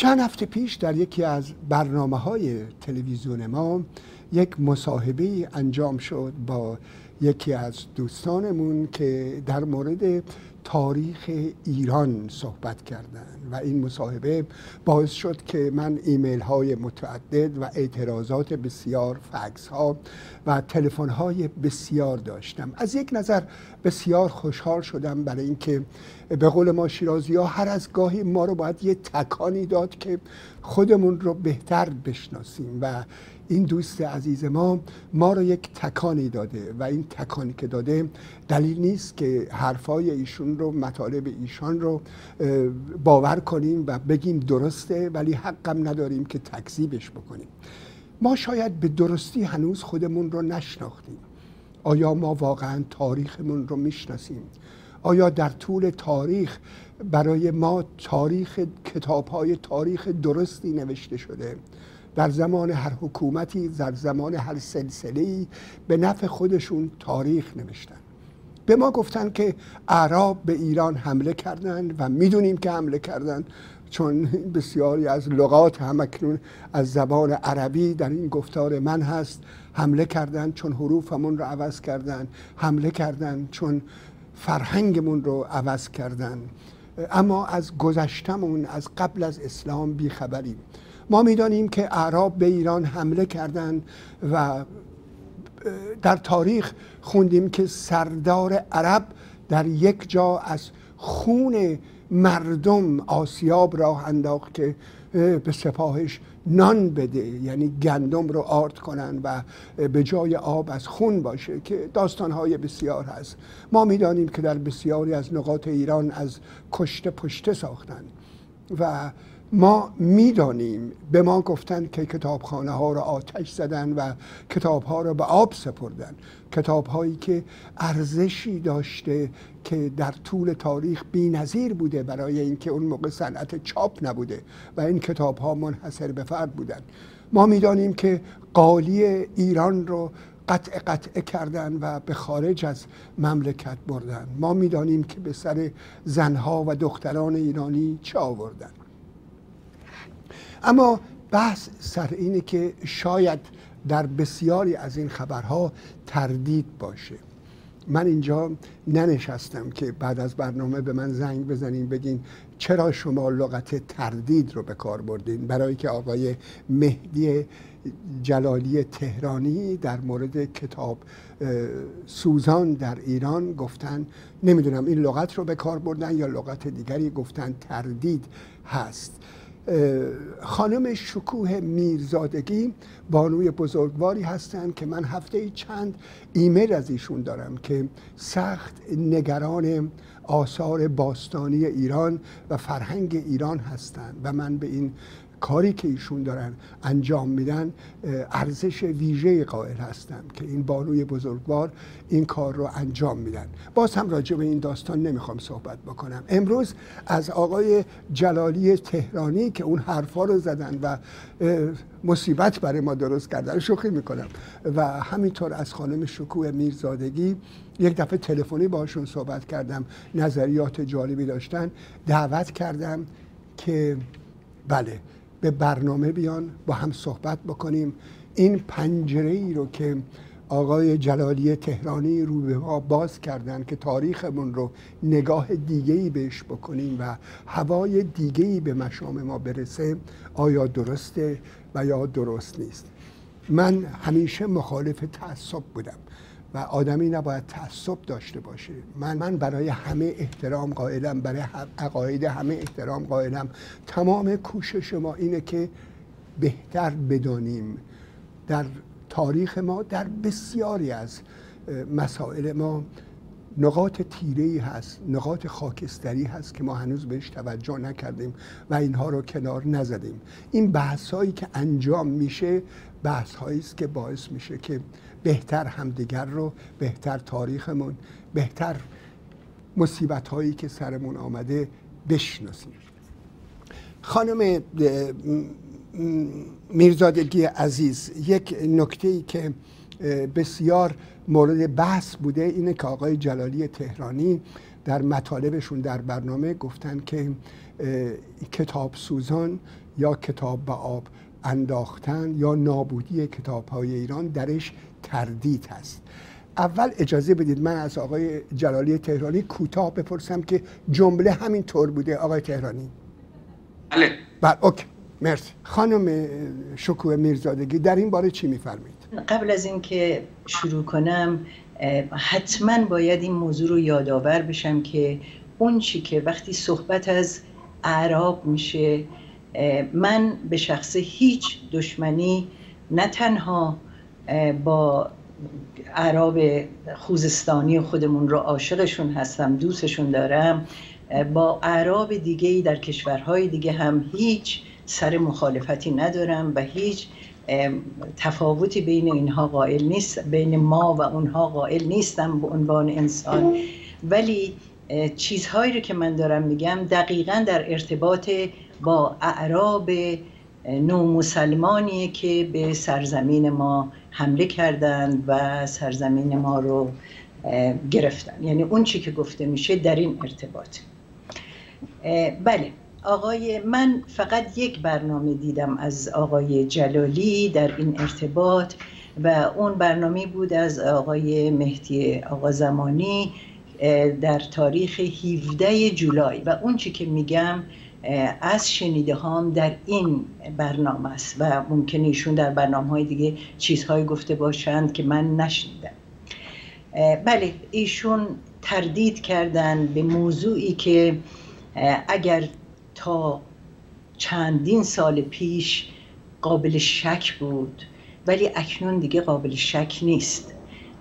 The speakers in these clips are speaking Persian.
چند هفته پیش در یکی از برنامه های تلویزیون ما یک مصاحبه انجام شد با یکی از دوستانمون که در مورد تاریخ ایران صحبت کردن و این مصاحبه باعث شد که من ایمیل های متعدد و اعتراضات بسیار فکس ها و تلفن های بسیار داشتم. از یک نظر بسیار خوشحال شدم برای اینکه به قول ما شیرازی ها هر از گاهی ما رو باید یه تکانی داد که خودمون رو بهتر بشناسیم و این دوست عزیز ما ما رو یک تکانی داده و این تکانی که داده دلیل نیست که حرفای ایشون رو مطالب ایشان رو باور کنیم و بگیم درسته ولی حقم نداریم که تکذیبش بکنیم. ما شاید به درستی هنوز خودمون رو نشناختیم. آیا ما واقعا تاریخمون رو می‌شناسیم؟ آیا در طول تاریخ برای ما تاریخ کتاب های تاریخ درستی نوشته شده؟ در زمان هر حکومتی در زمان هر سلسله به نفع خودشون تاریخ نوشتن. به ما گفتن که اعراب به ایران حمله کردند و می‌دونیم که حمله کردند چون بسیاری از لغات همکنون از زبان عربی در این گفتار من هست. حمله کردند چون حروفمون رو عوض کردند حمله کردند چون فرهنگمون رو عوض کردن. اما از گذشتمون از قبل از اسلام بیخبریم. ما می‌دانیم که اعراب به ایران حمله کردند و در تاریخ خوندیم که سردار عرب در یک جا از خون مردم آسیاب راه انداخت که به سپاهش نان بده یعنی گندم رو آرد کنن و به جای آب از خون باشه که داستانهای بسیار هست. ما می‌دانیم که در بسیاری از نقاط ایران از کشته پشته ساختن و ما می‌دانیم به ما گفتن که کتابخانه ها رو آتش زدن و کتاب ها رو به آب سپردن. کتاب هایی که ارزشی داشته که در طول تاریخ بی نظیر بوده برای اینکه اون موقع صنعت چاپ نبوده و این کتاب ها منحصر به فرد بودن ما می‌دانیم که قالی ایران رو قطع قطع کردن و به خارج از مملکت بردن. ما می‌دانیم که به سر زنها و دختران ایرانی چه آوردن. اما بحث سر اینه که شاید در بسیاری از این خبرها تردید باشه. من اینجا ننشستم که بعد از برنامه به من زنگ بزنین بگین چرا شما لغت تردید رو به کار بردین؟ برای که آقای مهدی جلالی تهرانی در مورد کتاب سوزان در ایران گفتن نمی‌دونم این لغت رو به کار بردن یا لغت دیگری گفتن تردید هست. خانم شکوه میرزادگی بانوی بزرگواری هستند که من هفته چند ایمیل از ایشون دارم که سخت نگران آثار باستانی ایران و فرهنگ ایران هستند و من به این کاری که ایشون دارن انجام میدن ارزش ویژه قائل هستم که این بانوی بزرگوار این کار رو انجام میدن. باز هم راجع به این داستان نمی‌خوام صحبت بکنم. امروز از آقای جلالی تهرانی که اون حرفا رو زدن و مصیبت برای ما درست کردن شوخی می‌کنم. و همینطور از خانم شکوه میرزادگی یک دفعه تلفنی باشون صحبت کردم نظریات جالبی داشتن دعوت کردم که بله به برنامه بیان با هم صحبت بکنیم. این پنجره ای رو که آقای جلالی تهرانی رو به ما باز کردن که تاریخمون رو نگاه دیگه ای بهش بکنیم و هوای دیگه ای به مشام ما برسه آیا درسته و یا درست نیست. من همیشه مخالف تعصب بودم. و آدمی نباید تعصب داشته باشه. من من برای همه احترام قائلم برای عقاید همه احترام قائلم. تمام کوشش ما اینه که بهتر بدانیم. در تاریخ ما در بسیاری از مسائل ما نقاط تیره هست نقاط خاکستری هست که ما هنوز بهش توجه نکردیم و اینها رو کنار نزدیم. این بحث هایی که انجام میشه بحث هایی است که باعث میشه که بهتر همدیگر رو بهتر تاریخمون بهتر مصیبت هایی که سرمون آمده بشناسیم. خانم میرزادگی عزیز یک نکته ای که بسیار مورد بحث بوده اینه که آقای جلالی تهرانی در مطالبشون در برنامه گفتن که کتاب سوزان یا کتاب به آب انداختن یا نابودی کتاب های ایران درش تردید هست. اول اجازه بدید من از آقای جلالی تهرانی کوتاه بپرسم که جمله همین طور بوده آقای تهرانی. بله. بله اوکی. مرسی. خانم شکوه میرزادگی در این باره چی میفرمایید؟ قبل از اینکه شروع کنم حتما باید این موضوع رو یادآور بشم که اون چی که وقتی صحبت از اعراب میشه من به شخص هیچ دشمنی نه تنها با عرب خوزستانی خودمون رو عاشقشون هستم دوستشون دارم با عرب دیگه در کشورهای دیگه هم هیچ سر مخالفتی ندارم و هیچ تفاوتی بین اینها قائل نیست بین ما و اونها قائل نیستم به عنوان انسان. ولی چیزهایی رو که من دارم میگم دقیقا در ارتباط با اعراب نو مسلمانیه که به سرزمین ما حمله کردند و سرزمین ما رو گرفتن. یعنی اون چی که گفته میشه در این ارتباط. بله. آقای من فقط یک برنامه دیدم از آقای جلالی در این ارتباط و اون برنامه بود از آقای مهدی آقا زمانی در تاریخ 17 جولای. و اون چی که میگم از شنیده هام در این برنامه است و ممکنه ایشون در برنامه های دیگه چیزهایی گفته باشند که من نشنیدم. بله ایشون تردید کردن به موضوعی که اگر تا چندین سال پیش قابل شک بود ولی اکنون دیگه قابل شک نیست.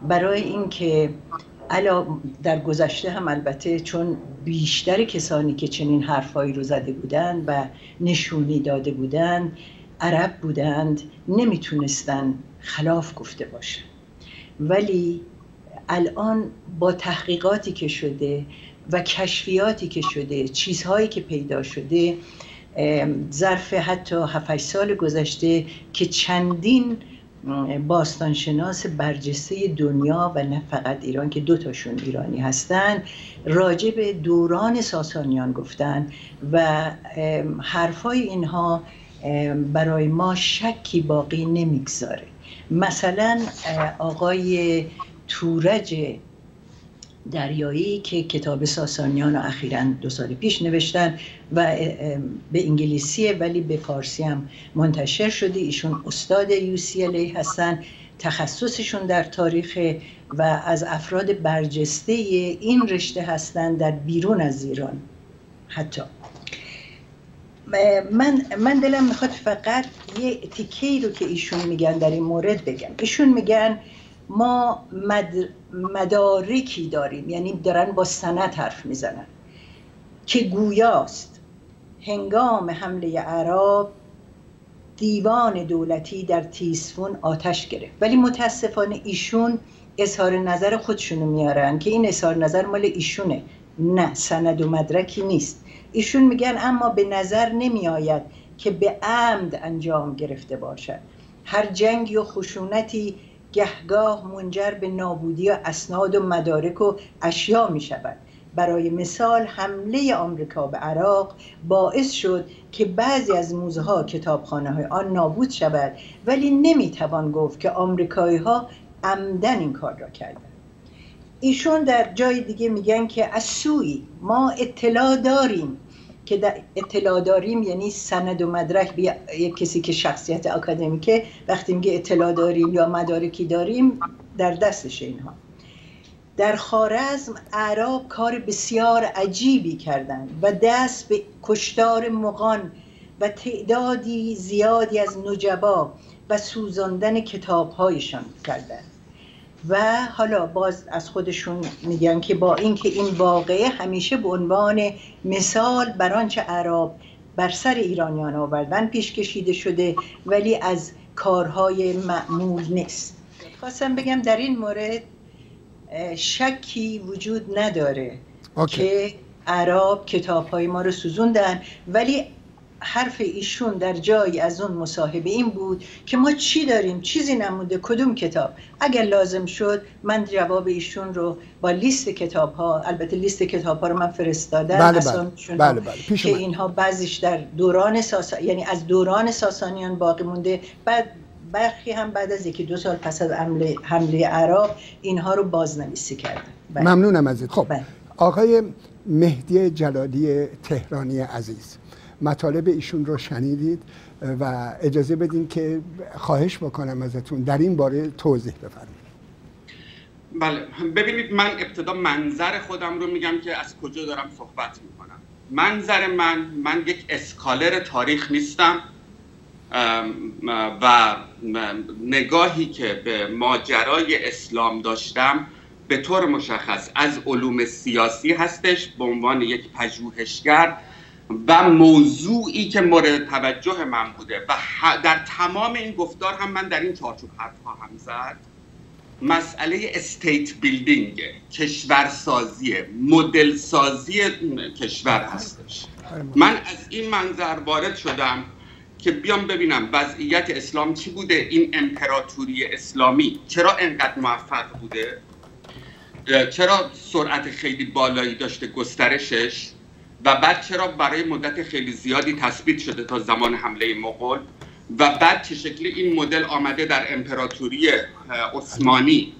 برای اینکه علا در گذشته هم البته چون بیشتر کسانی که چنین حرفهایی رو زده بودند و نشونی داده بودند عرب بودند نمی‌تونستن خلاف گفته باشن. ولی الان با تحقیقاتی که شده و کشفیاتی که شده چیزهایی که پیدا شده ظرف حتی 7 سال گذشته که چندین باستانشناس برجسته دنیا و نه فقط ایران که دو تاشون ایرانی هستن راجع به دوران ساسانیان گفتن و حرفای اینها برای ما شکی باقی نمی‌گذاره. مثلا آقای تورج دریایی که کتاب ساسانیان رو اخیرا دو سال پیش نوشتن و به انگلیسیه ولی به فارسی هم منتشر شده. ایشون استاد UCLA هستن تخصصشون در تاریخ و از افراد برجسته این رشته هستن در بیرون از ایران. حتی. من من دلم می‌خواد فقط یه تیکه رو که ایشون میگن در این مورد بگم. ایشون میگن ما مدارکی داریم یعنی دارن با سند حرف می‌زنن که گویاست هنگام حمله عرب دیوان دولتی در تیسفون آتش گرفت. ولی متاسفانه ایشون اظهار نظر خودشونو میارن که این اظهار نظر مال ایشونه نه سند و مدرکی نیست. ایشون میگن اما به نظر نمیآید که به عمد انجام گرفته باشد. هر جنگی و خشونتی گهگاه منجر به نابودی اسناد و مدارک و اشیا می شود. برای مثال حمله آمریکا به عراق باعث شد که بعضی از موزه ها کتابخانه های آن نابود شود ولی نمی‌توان گفت که آمریکایی ها عمدن این کار را کردند. ایشون در جای دیگه میگن که از سوی ما اطلاع داریم. که در اطلاع داریم یعنی سند و مدرک بیا یک کسی که شخصیت اکادمیکه وقتی میگه اطلاع داریم یا مدارکی داریم در دستش اینها. در خارزم اعراب کار بسیار عجیبی کردند و دست به کشتار مغان و تعدادی زیادی از نجبا و سوزاندن کتابهایشان کردند و حالا باز از خودشون میگن که با اینکه این واقعه همیشه به عنوان مثال بر آنچه عرب بر سر ایرانیان آوردن پیش کشیده شده ولی از کارهای معمول نیست. خواستم بگم در این مورد شکی وجود نداره که عرب کتاب های ما رو سوزوندن ولی حرف ایشون در جایی از اون مصاحبه این بود که ما چی داریم چیزی نمونده کدوم کتاب اگر لازم شد من جواب ایشون رو با لیست کتاب ها البته لیست کتاب ها رو من فرستادم بله بله. بله بله. که اینها بعضیش در دوران ساسا... یعنی از دوران ساسانیان باقی مونده بعد برخی هم بعد از یکی دو سال پس از حمله, حمله عراق اینها رو بازنویسی کردن بله. ممنونم ازت خب بله. آقای مهدی جلالی تهرانی عزیز مطالب ایشون رو شنیدید و اجازه بدین که خواهش بکنم ازتون در این باره توضیح بفرمایید. بله ببینید من ابتدا منظر خودم رو میگم که از کجا دارم صحبت می‌کنم. منظر من من یک اسکالر تاریخ نیستم و نگاهی که به ماجرای اسلام داشتم به طور مشخص از علوم سیاسی هستش به عنوان یک پژوهشگر و موضوعی که مورد توجه من بوده و در تمام این گفتار هم من در این چارچوب حرف خواهم زد مسئله استیت بیلدینگ کشورسازی مدل سازی کشور هستش. من از این منظر وارد شدم که بیام ببینم وضعیت اسلام چی بوده این امپراتوری اسلامی چرا انقدر موفق بوده؟ چرا سرعت خیلی بالایی داشته گسترشش؟ و بعد چرا برای مدت خیلی زیادی تثبیت شده تا زمان حمله مغول؟ و بعد چه شکلی این مدل آمده در امپراتوری عثمانی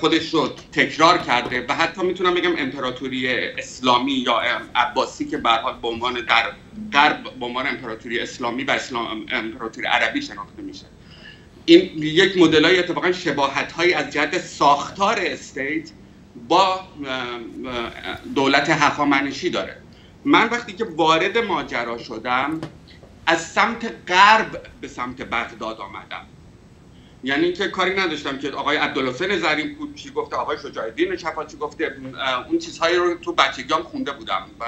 خودش رو تکرار کرده؟ و حتی می‌تونم بگم امپراتوری اسلامی یا عباسی که به حال به عنوان در غرب به عنوان امپراتوری اسلامی و اسلام امپراتوری عربی شناخته میشه. این یک مدل های اتفاقا شباهت های از جهت ساختار استیت با دولت هخامنشی داره. من وقتی که وارد ماجرا شدم از سمت غرب به سمت بغداد آمدم. یعنی که کاری نداشتم که آقای عبدالحسین زرین پور چی گفته آقای شجاع الدین چی گفته اون چیزهایی رو تو بچگیام خونده بودم و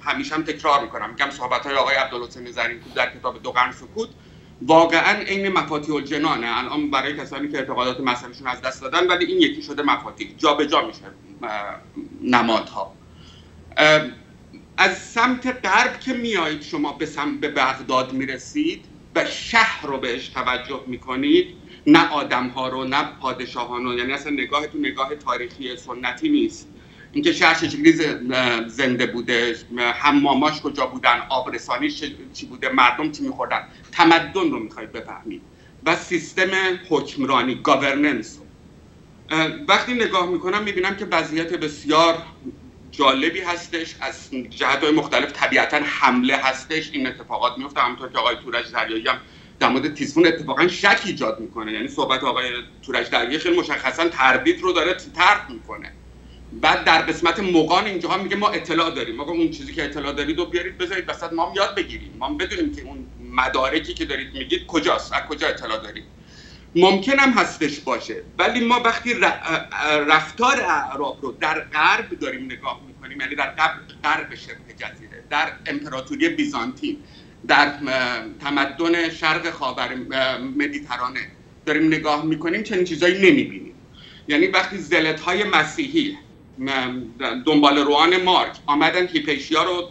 همیشه هم تکرار می‌کنم. میگم صحبت های آقای عبدالحسین زرین پور در کتاب دو قرن سکوت واقعا عین مفاتیح الجنانه. الان برای کسانی که اعتقادات مذهبیشون از دست دادن ولی این یکی شده مفاتیح. جابجا میشه نمادها. از سمت غرب که میایید شما به سمت به بغداد می‌رسید و شهر رو بهش توجه می‌کنید نه آدم ها رو نه پادشاهان رو. یعنی اصلا نگاه تو نگاه تاریخی سنتی نیست. اینکه شهر چجوری زنده بوده حماماش کجا بودن آبرسانیش چی بوده مردم چی میخوردن تمدن رو می‌خواید بفهمید. و سیستم حکمرانی گاورننس وقتی نگاه می‌کنم می‌بینم که وضعیت بسیار جالبی هستش از جهت های مختلف طبیعتا حمله هستش. این اتفاقات میفته همونطور که آقای تورج دریایی هم در مورد تیسفون اتفاقا شک ایجاد می‌کنه. یعنی صحبت آقای تورج دریایی خیلی مشخصا تردید رو داره ترک می‌کنه. بعد در قسمت مقان اینجاها میگه ما اطلاع داریم. ما اون چیزی که اطلاع دارید رو بیارید بذارید وسط ما هم یاد بگیریم. ما بدونیم که اون مدارکی که دارید میگید کجاست از کجا اطلاع دارید. ممکن هم هستش باشه. ولی ما وقتی رفتار اعراب رو در غرب داریم نگاه می‌کنیم یعنی در غرب شبه جزیره در امپراتوری بیزانتین در تمدن شرق خاور مدیترانه داریم نگاه می‌کنیم چنین چیزایی نمی‌بینیم. یعنی وقتی زلت های مسیحی دنبال روان مارک آمدن هیپیشیا رو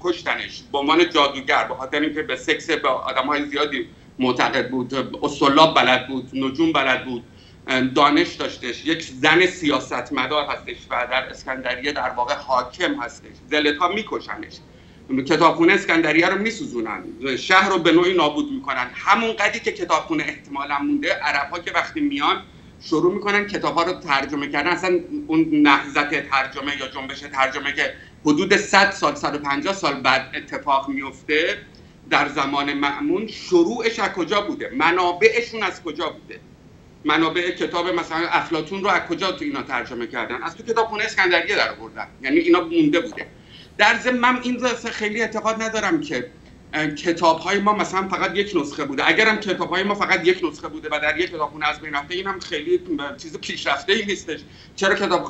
کشتنش به عنوان جادوگر به خاطر اینکه به سکس به آدم های زیادی معتقد بود. اصولاب بلد بود نجوم بلد بود. دانش داشتش. یک زن سیاستمدار هستش و در اسکندریه در واقع حاکم هستش. زلت ها میکشنش. کتابخونه اسکندریه رو میسوزونن. شهر رو به نوعی نابود می‌کنن. همون قدی که کتابخونه احتمالا مونده عرب ها که وقتی میان شروع می‌کنن کتاب ها رو ترجمه کردن. اصلا اون نهضت ترجمه یا جنبش ترجمه که حدود 100 سال 150 سال بعد اتفاق میفته در زمان معمون شروعش از کجا بوده؟ منابعشون از کجا بوده؟ منابع کتاب مثلا افلاتون رو از کجا تو اینا ترجمه کردن؟ از تو کتاب خونه اسکندریه در آوردن. یعنی اینا مونده بوده. در ضمن من این رو خیلی اعتقاد ندارم که کتاب های ما مثلا فقط یک نسخه بوده. اگر هم کتاب های ما فقط یک نسخه بوده و در یک کتابخونه از بین رفته این هم خیلی چیز پیشرفته ای نیستش. چرا کتاب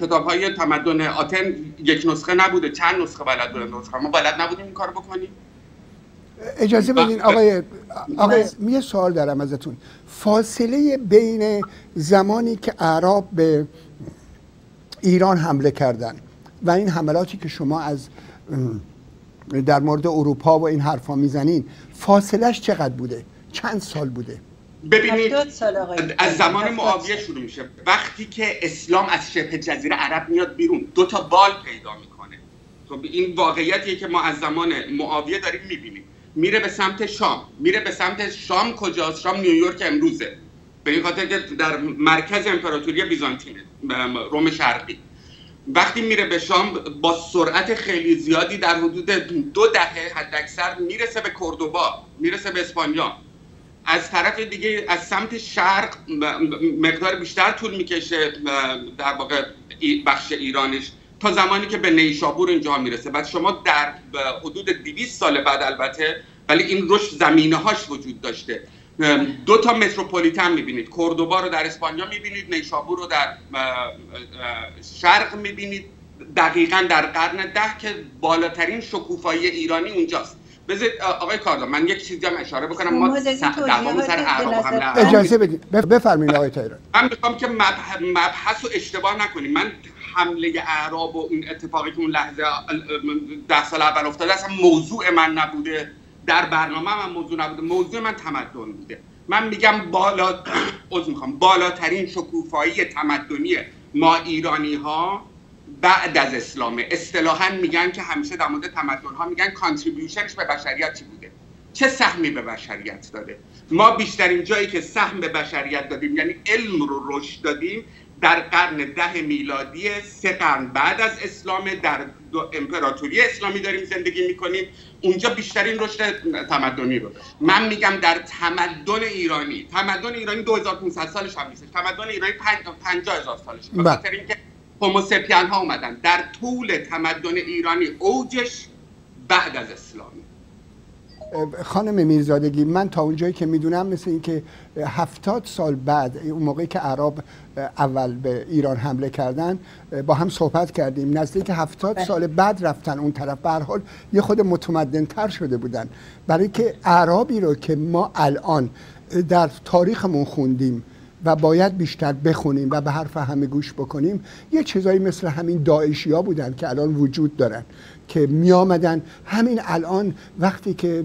کتاب های تمدن آتن یک نسخه نبوده؟ چند نسخه بلد بودن نسخه؟ ما بلد نبودیم این کارو بکنیم؟ اجازه بدین آقای آقای یه سوال دارم ازتون. فاصله بین زمانی که اعراب به ایران حمله کردن و این حملاتی که شما از در مورد اروپا و این حرفا می‌زنین فاصلش چقدر بوده؟ چند سال بوده؟ ببینید از زمان معاویه شروع میشه. وقتی که اسلام از شبه جزیره عرب میاد بیرون دو تا بال پیدا می‌کنه. خب این واقعیتیه که ما از زمان معاویه داریم می‌بینیم. میره به سمت شام. میره به سمت شام کجاست؟ شام نیویورک امروزه. به این خاطر که در مرکز امپراتوری بیزانتینه روم شرقی. وقتی میره به شام با سرعت خیلی زیادی در حدود دو دهه حداکثر می‌رسه به کوردوبا می‌رسه به اسپانیا. از طرف دیگه از سمت شرق مقدار بیشتر طول می‌کشه در واقع بخش ایرانش. تا زمانی که به نیشابور اینجا می‌رسه. بعد شما در حدود 200 سال بعد البته ولی این رشد زمینه هاش وجود داشته. دو تا متروپولیتن می‌بینید. کوردوبا رو در اسپانیا می‌بینید نیشابور رو در شرق می‌بینید. دقیقا در قرن ده که بالاترین شکوفایی ایرانی اونجاست بذارید آقای کاردا من یک چیزی هم اشاره بکنم. ما دعوامون سر اعراب حمله اجازه بدید. بفرمایید آقای تایران من می‌خوام که مبحث رو اشتباه نکنیم. من حمله اعراب و این اتفاقی که اون لحظه ده سال اول افتاده اصلا موضوع من نبوده. در برنامه من موضوع نبوده. موضوع من تمدن بوده. من میگم بالا می‌خوام بالاترین شکوفایی تمدنی ما ایرانی ها بعد از اسلامه. اصطلاحا میگن که همیشه در مورد تمدن ها میگن کانتریبیوشنش به بشریت چی بوده؟ چه سهمی به بشریت داده؟ ما بیشترین جایی که سهم به بشریت دادیم یعنی علم رو رشد دادیم در قرن ده میلادی سه قرن بعد از اسلام در دو امپراتوری اسلامی داریم زندگی می‌کنیم. اونجا بیشترین رشد تمدنی رو من میگم در تمدن ایرانی تمدن ایرانی 2500 سالش هم نیست. تمدن ایرانی 50000 سالش. بله. خاطر اینکه هوموسپین ها اومدن. در طول تمدن ایرانی اوجش بعد از اسلامی خانم میرزادگی من تا اونجایی که می‌دونم مثل اینکه هفتاد سال بعد اون موقعی که عرب اول به ایران حمله کردن با هم صحبت کردیم. نزدیک هفتاد سال بعد رفتن اون طرف. به حال یه خود متمدن تر شده بودن. برای که اعرابی رو که ما الان در تاریخمون خوندیم و باید بیشتر بخونیم و به حرف همه گوش بکنیم یه چیزایی مثل همین داعشی ها بودن که الان وجود دارن. که می آمدن همین الان وقتی که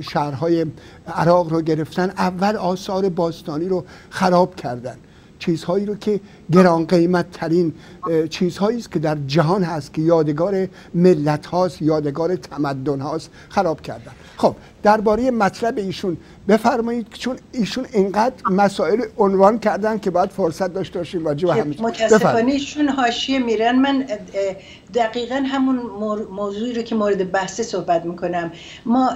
شهرهای عراق رو گرفتن اول آثار باستانی رو خراب کردن. چیزهایی رو که گران قیمت ترین چیزهایی است که در جهان هست که یادگار ملت هاست یادگار تمدن هاست خراب کردن. خب درباره مطلب ایشون بفرمایید چون ایشون اینقدر مسائل عنوان کردن که باید فرصت داشته باشیم واجب همین. متاسفانه ایشون حاشیه میرن. من دقیقا همون موضوعی رو که مورد بحث صحبت می‌کنم. ما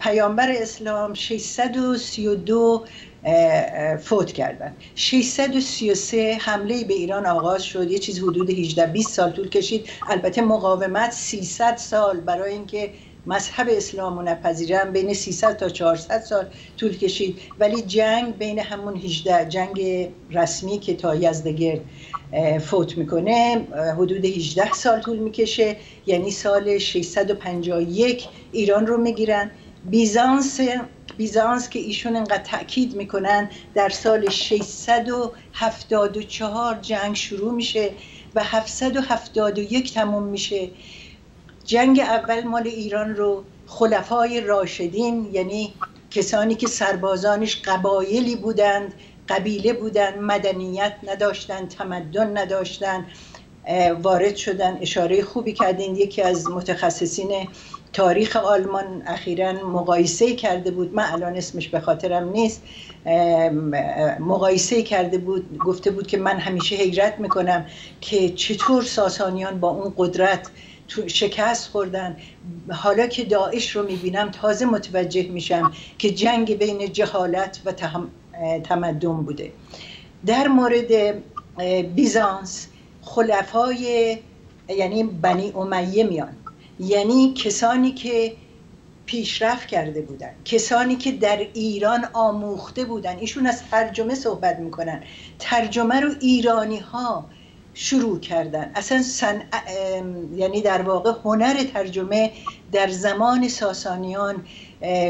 پیامبر اسلام 632 فوت کردن. 633 حمله به ایران آغاز شد. یه چیز حدود 18 20 سال طول کشید. البته مقاومت 300 سال برای اینکه مذهب اسلام رو نپذیرن بین 300 تا 400 سال طول کشید. ولی جنگ بین همون 18 جنگ رسمی که تا یزدگرد فوت می‌کنه حدود 18 سال طول می‌کشه. یعنی سال 651 ایران رو می‌گیرن. بیزانس بیزانس که ایشون انقدر تاکید می‌کنن در سال 674 جنگ شروع میشه و 771 تموم میشه. جنگ اول مال ایران رو خلفای راشدین یعنی کسانی که سربازانش قبایلی بودند قبیله بودند مدنیت نداشتند تمدن نداشتند وارد شدن اشاره خوبی کردین یکی از متخصصین تاریخ آلمان اخیرا مقایسه کرده بود. من الان اسمش به خاطرم نیست. مقایسه کرده بود گفته بود که من همیشه حیرت می‌کنم که چطور ساسانیان با اون قدرت شکست خوردن. حالا که داعش رو می‌بینم تازه متوجه میشم که جنگ بین جهالت و تمدن بوده. در مورد بیزانس خلفای یعنی بنی امیه میان. یعنی کسانی که پیشرفت کرده بودن کسانی که در ایران آموخته بودن. ایشون از ترجمه صحبت می‌کنن. ترجمه رو ایرانی ها شروع کردن. اصلا سن... یعنی در واقع هنر ترجمه در زمان ساسانیان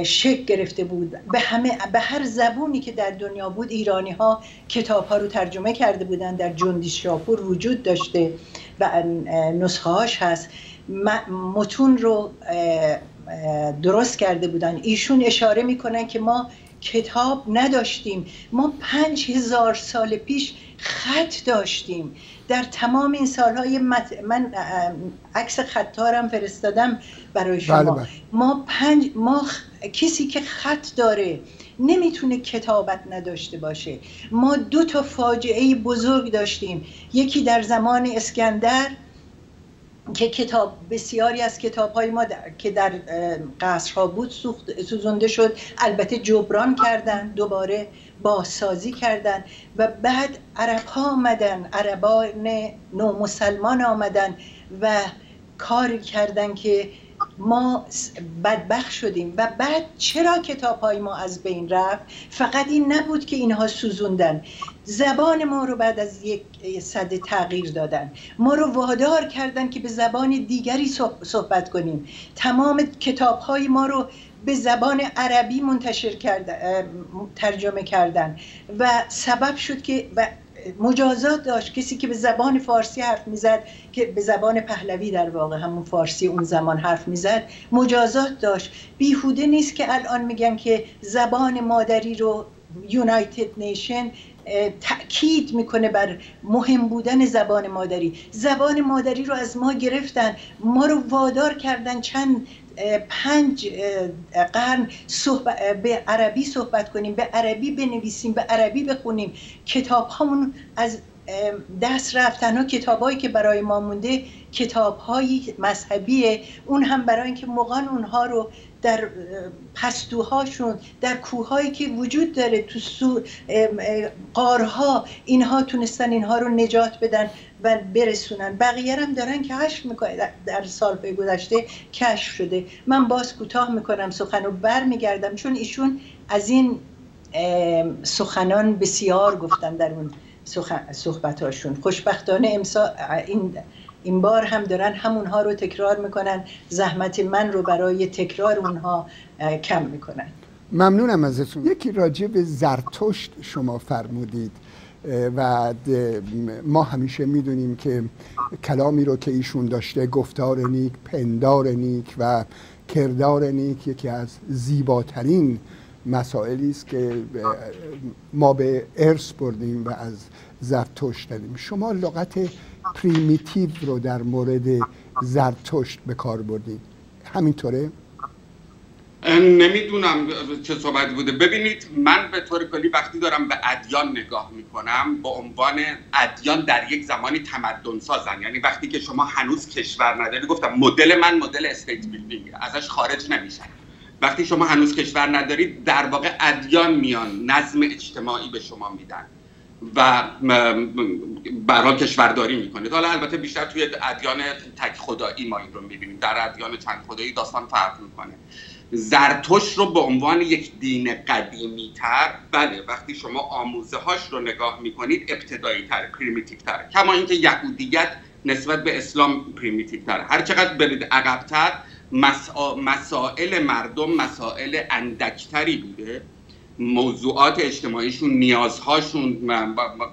شک گرفته بود. به همه به هر زبونی که در دنیا بود ایرانی ها کتاب ها رو ترجمه کرده بودن. در جندی شاپور وجود داشته و نسخه هاش هست. متون رو درست کرده بودن. ایشون اشاره می‌کنن که ما کتاب نداشتیم. ما پنج هزار سال پیش خط داشتیم. در تمام این سالهای من عکس خطارم فرستادم برای شما. بله بله. ما پنج ما کسی که خط داره نمی‌تونه کتابت نداشته باشه. ما دو تا فاجعه بزرگ داشتیم. یکی در زمان اسکندر که کتاب بسیاری از کتاب های ما که در قصرها بود سوزونده شد. البته جبران کردن دوباره بازسازی کردن و بعد عرب ها آمدن عربان نو مسلمان آمدن و کاری کردن که ما بدبخ شدیم و بعد چرا کتاب های ما از بین رفت؟ فقط این نبود که اینها سوزوندن. زبان ما رو بعد از یک صد تغییر دادن. ما رو وادار کردن که به زبان دیگری صحبت کنیم. تمام کتاب های ما رو به زبان عربی منتشر کردن ترجمه کردن. و سبب شد که مجازات داشت. کسی که به زبان فارسی حرف می‌زد که به زبان پهلوی در واقع همون فارسی اون زمان حرف می‌زد مجازات داشت. بیهوده نیست که الان میگن که زبان مادری رو یونایتد نیشن تأکید می‌کنه بر مهم بودن زبان مادری. زبان مادری رو از ما گرفتن. ما رو وادار کردن چند پنج قرن به عربی صحبت کنیم به عربی بنویسیم به عربی بخونیم. کتاب همون از دست رفت تنها کتابایی که برای ما مونده کتاب های مذهبیه. اون هم برای اینکه موقعا اونها رو در پستوهاشون در کوههایی که وجود داره تو سو قارها اینها تونستن اینها رو نجات بدن و برسونن. بقیه هم دارن کشف می‌کنن در سال گذشته کشف شده. من باز کوتاه می‌کنم سخن رو برمیگردم چون ایشون از این سخنان بسیار گفتن در اون صحبتاشون خوشبختانه امسا این این بار هم دارن همونها رو تکرار می‌کنن. زحمت من رو برای تکرار اونها کم می‌کنن. ممنونم ازتون. یکی راجع به زرتشت شما فرمودید و ما همیشه می‌دونیم که کلامی رو که ایشون داشته گفتار نیک پندار نیک و کردار نیک یکی از زیباترین مسائلی است که ما به ارث بردیم و از زرتشت داریم. شما لغت پریمیتیو رو در مورد زرتشت به کار بردید همینطوره؟ نمی‌دونم چه صحبتی بوده. ببینید من به طور کلی وقتی دارم به ادیان نگاه می‌کنم با عنوان ادیان در یک زمانی تمدن سازن یعنی وقتی که شما هنوز کشور نداری گفتم مدل من مدل state building ازش خارج نمیشن وقتی شما هنوز کشور ندارید در واقع ادیان میان نظم اجتماعی به شما میدن. و برای کشورداری می‌کنید. حالا البته بیشتر توی ادیان تک خدایی ما این رو می‌بینیم. در ادیان تک خدایی داستان فرق می‌کنه. زرتوش رو به عنوان یک دین قدیمی تر بله وقتی شما آموزه هاش رو نگاه می‌کنید ابتدایی تر primitive تر کما اینکه یهودیت نسبت به اسلام primitive تر هر چقدر برید عقبتر مسائل مردم مسائل اندکتری بوده. موضوعات اجتماعیشون نیازهاشون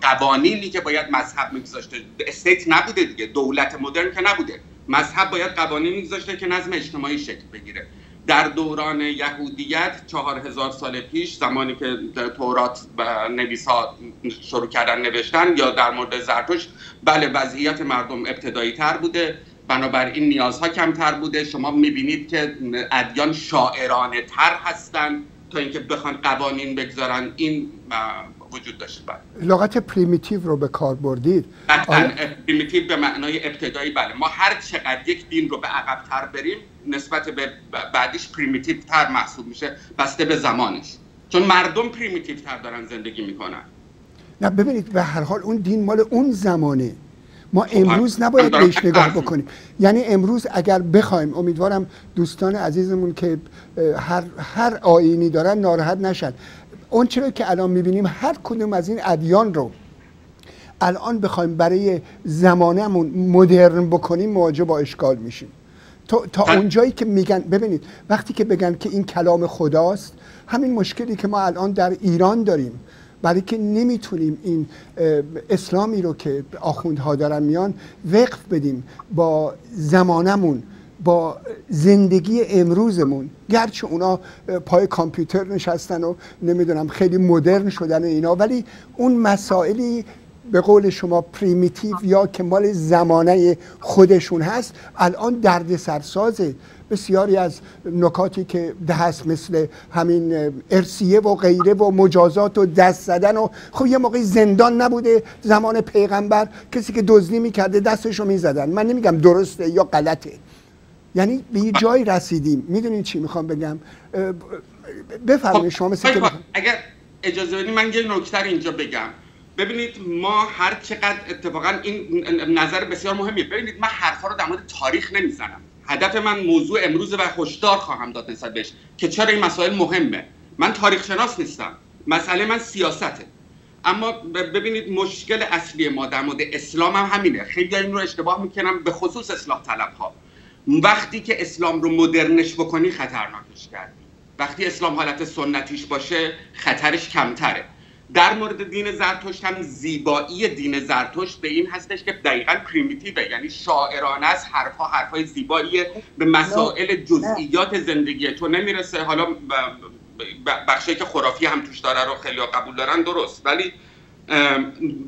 قوانینی که باید مذهب میگذاشته. state نبوده دیگه دولت مدرن که نبوده. مذهب باید قوانین میگذاشته که نظم اجتماعی شکل بگیره. در دوران یهودیت چهار هزار سال پیش زمانی که تورات و نویسا شروع کردن نوشتن یا در مورد زرتوش بله وضعیت مردم ابتدایی تر بوده. بنابراین نیازها کمتر بوده. شما می‌بینید که ادیان شاعرانه تر هستند تا اینکه بخوان قوانین بگذارن این وجود داشته بله. لغت primitive رو به کار بردید. primitive به معنای ابتدایی بله. ما هر چقدر یک دین رو به عقب تر بریم نسبت به بعدیش primitive تر محسوب میشه بسته به زمانش. چون مردم پریمیتیو تر دارن زندگی می‌کنن. نه ببینید به هر حال اون دین مال اون زمانه. ما امروز نباید بهش نگاه بکنیم. یعنی امروز اگر بخوایم امیدوارم دوستان عزیزمون که هر, هر آینی دارن ناراحت نشن. اون چرا که الان می‌بینیم هر کدوم از این ادیان رو الان بخوایم برای زمانمون مدرن بکنیم مواجه با اشکال میشیم. تا, تا اونجایی که میگن ببینید وقتی که بگن که این کلام خداست همین مشکلی که ما الان در ایران داریم. برای که نمی‌تونیم این اسلامی رو که آخوندها دارن میان وقف بدیم با زمانمون با زندگی امروزمون. گرچه اونا پای کامپیوتر نشستن و نمی‌دونم خیلی مدرن شدن اینا ولی اون مسائلی به قول شما پریمیتیو یا که مال زمانه خودشون هست الان درد سرسازه بسیاری از نکاتی که ده هست مثل همین ارسیه و غیره و مجازات و دست زدن و خب یه موقعی زندان نبوده زمان پیغمبر کسی که دزدی می‌کرده دستشو می‌زدن. من نمیگم درسته یا غلطه. یعنی به یه جایی رسیدیم. می‌دونین چی می‌خوام بگم؟ بفرمایید خب، شما مثل اگر اجازه بدید من یه نکته اینجا بگم. ببینید ما هر چقدر اتفاقا این نظر بسیار مهمیه. ببینید من حرفا رو در مورد تاریخ نمی‌زنم. هدف من موضوع امروز و هشدار خواهم داد نسبت بهش که چرا این مسائل مهمه. من تاریخ شناس نیستم. مسئله من سیاسته. اما ببینید مشکل اصلی ما در مورد اسلام هم همینه. خیلی این رو اشتباه می‌کنم به خصوص اصلاح طلب ها وقتی که اسلام رو مدرنش بکنی خطرناکش کردی. وقتی اسلام حالت سنتیش باشه خطرش کمتره. در مورد دین زرتشت هم زیبایی دین زرتشت به این هستش که دقیقا پریمیتیوه یعنی شاعرانه است حرفها حرفهای زیبایی به مسائل جزئیات زندگی تو نمی‌رسه. حالا بخشی که خرافی هم توش داره رو خیلی قبول دارن درست. ولی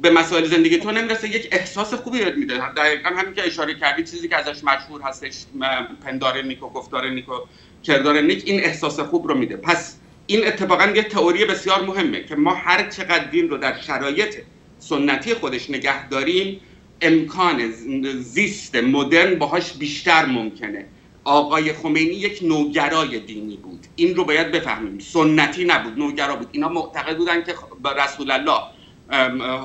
به مسائل زندگی تو نمی‌رسه. یک احساس خوبی بهت میده. دقیقا همین که اشاره کردی چیزی که ازش مشهور هستش پندار نیک و گفتار نیک و کردار نیک این احساس خوب رو میده. پس این اتفاقا یه تئوری بسیار مهمه که ما هر چقدر دین رو در شرایط سنتی خودش نگه داریم امکان زیست مدرن باهاش بیشتر ممکنه. آقای خمینی یک نوگرای دینی بود. این رو باید بفهمیم. سنتی نبود نوگرا بود. اینا معتقد بودن که رسول الله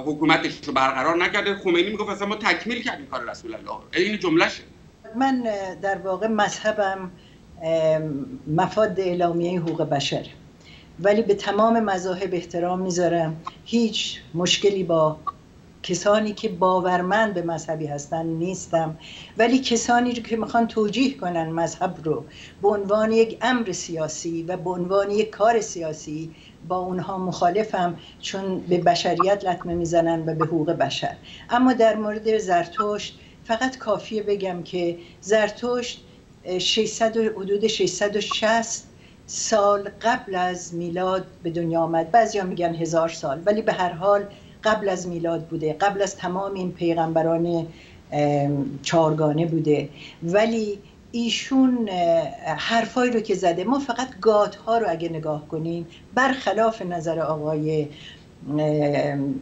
حکومتش رو برقرار نکرده. خمینی می‌گفت اصلا ما تکمیل کردیم کار رسول الله. این جملهشه. من در واقع مذهبم مفاد اعلامیه حقوق بشر. ولی به تمام مذاهب احترام می‌ذارم. هیچ مشکلی با کسانی که باورمند به مذهبی هستن نیستم. ولی کسانی که می‌خوان توجیه کنن مذهب رو به عنوان یک امر سیاسی و به عنوان یک کار سیاسی با اونها مخالفم چون به بشریت لطمه می‌زنن و به حقوق بشر. اما در مورد زرتشت فقط کافیه بگم که زرتشت 600 حدود 660 سال قبل از میلاد به دنیا آمد. بعضیا میگن هزار سال ولی به هر حال قبل از میلاد بوده. قبل از تمام این پیغمبران چارگانه بوده. ولی ایشون حرفایی رو که زده ما فقط گات ها رو اگه نگاه کنیم برخلاف نظر آقای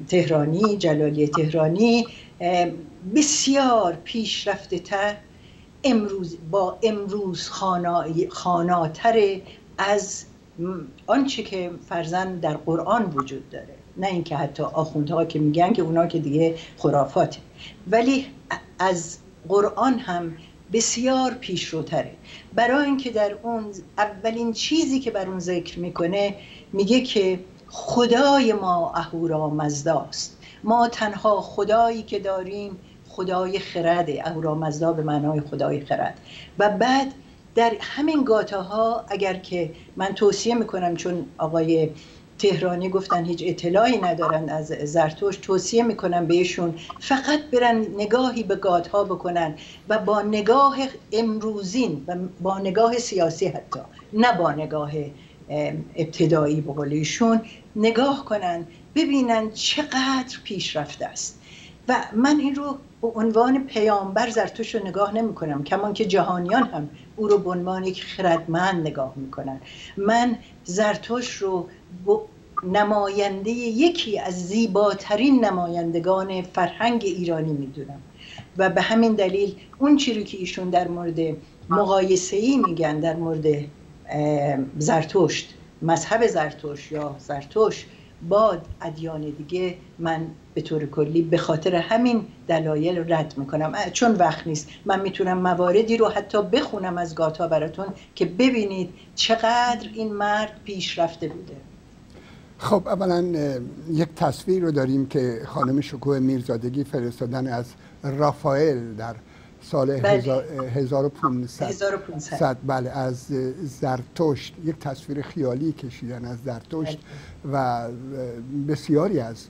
تهرانی جلالی تهرانی بسیار پیشرفته تر امروز با امروز خاناتر از آنچه که فرزن در قرآن وجود داره نه اینکه حتی آخوندها که میگن که اونا که دیگه خرافاته. ولی از قرآن هم بسیار پیشروتره. برای اینکه در اون اولین چیزی که بر اون ذکر می‌کنه میگه که خدای ما اهورا مزداست ما تنها خدایی که داریم خدای خرده اهورامزدا به معنای خدای خرد. و بعد در همین گاتاها اگر که من توصیه می‌کنم چون آقای تهرانی گفتن هیچ اطلاعی ندارن از زرتوش توصیه می‌کنم بهشون فقط برن نگاهی به گاتها بکنن و با نگاه امروزین و با نگاه سیاسی حتی نه با نگاه ابتدایی به قولیشون نگاه کنن ببینن چقدر پیشرفته است. و من این رو به عنوان پیامبر زرتوش رو نگاه نمی کنم کمان که جهانیان هم او رو به عنوان یک خردمند نگاه می‌کنن. من زرتوش رو نماینده یکی از زیباترین نمایندگان فرهنگ ایرانی می‌دونم. و به همین دلیل اون چیزی که ایشون در مورد مقایسه ای میگن در مورد زرتشت مذهب زرتشت یا زرتشت با ادیان دیگه من به طور کلی به خاطر همین دلایل رد می‌کنم. چون وقت نیست. من می‌تونم مواردی رو حتی بخونم از گاتا براتون که ببینید چقدر این مرد پیشرفته بوده. خب اولا یک تصویر رو داریم که خانم شکوه میرزادگی فرستادن از رافائل در سال بله. 1500 1500 بله از زرتشت. یک تصویر خیالی کشیدن از زرتشت و بسیاری از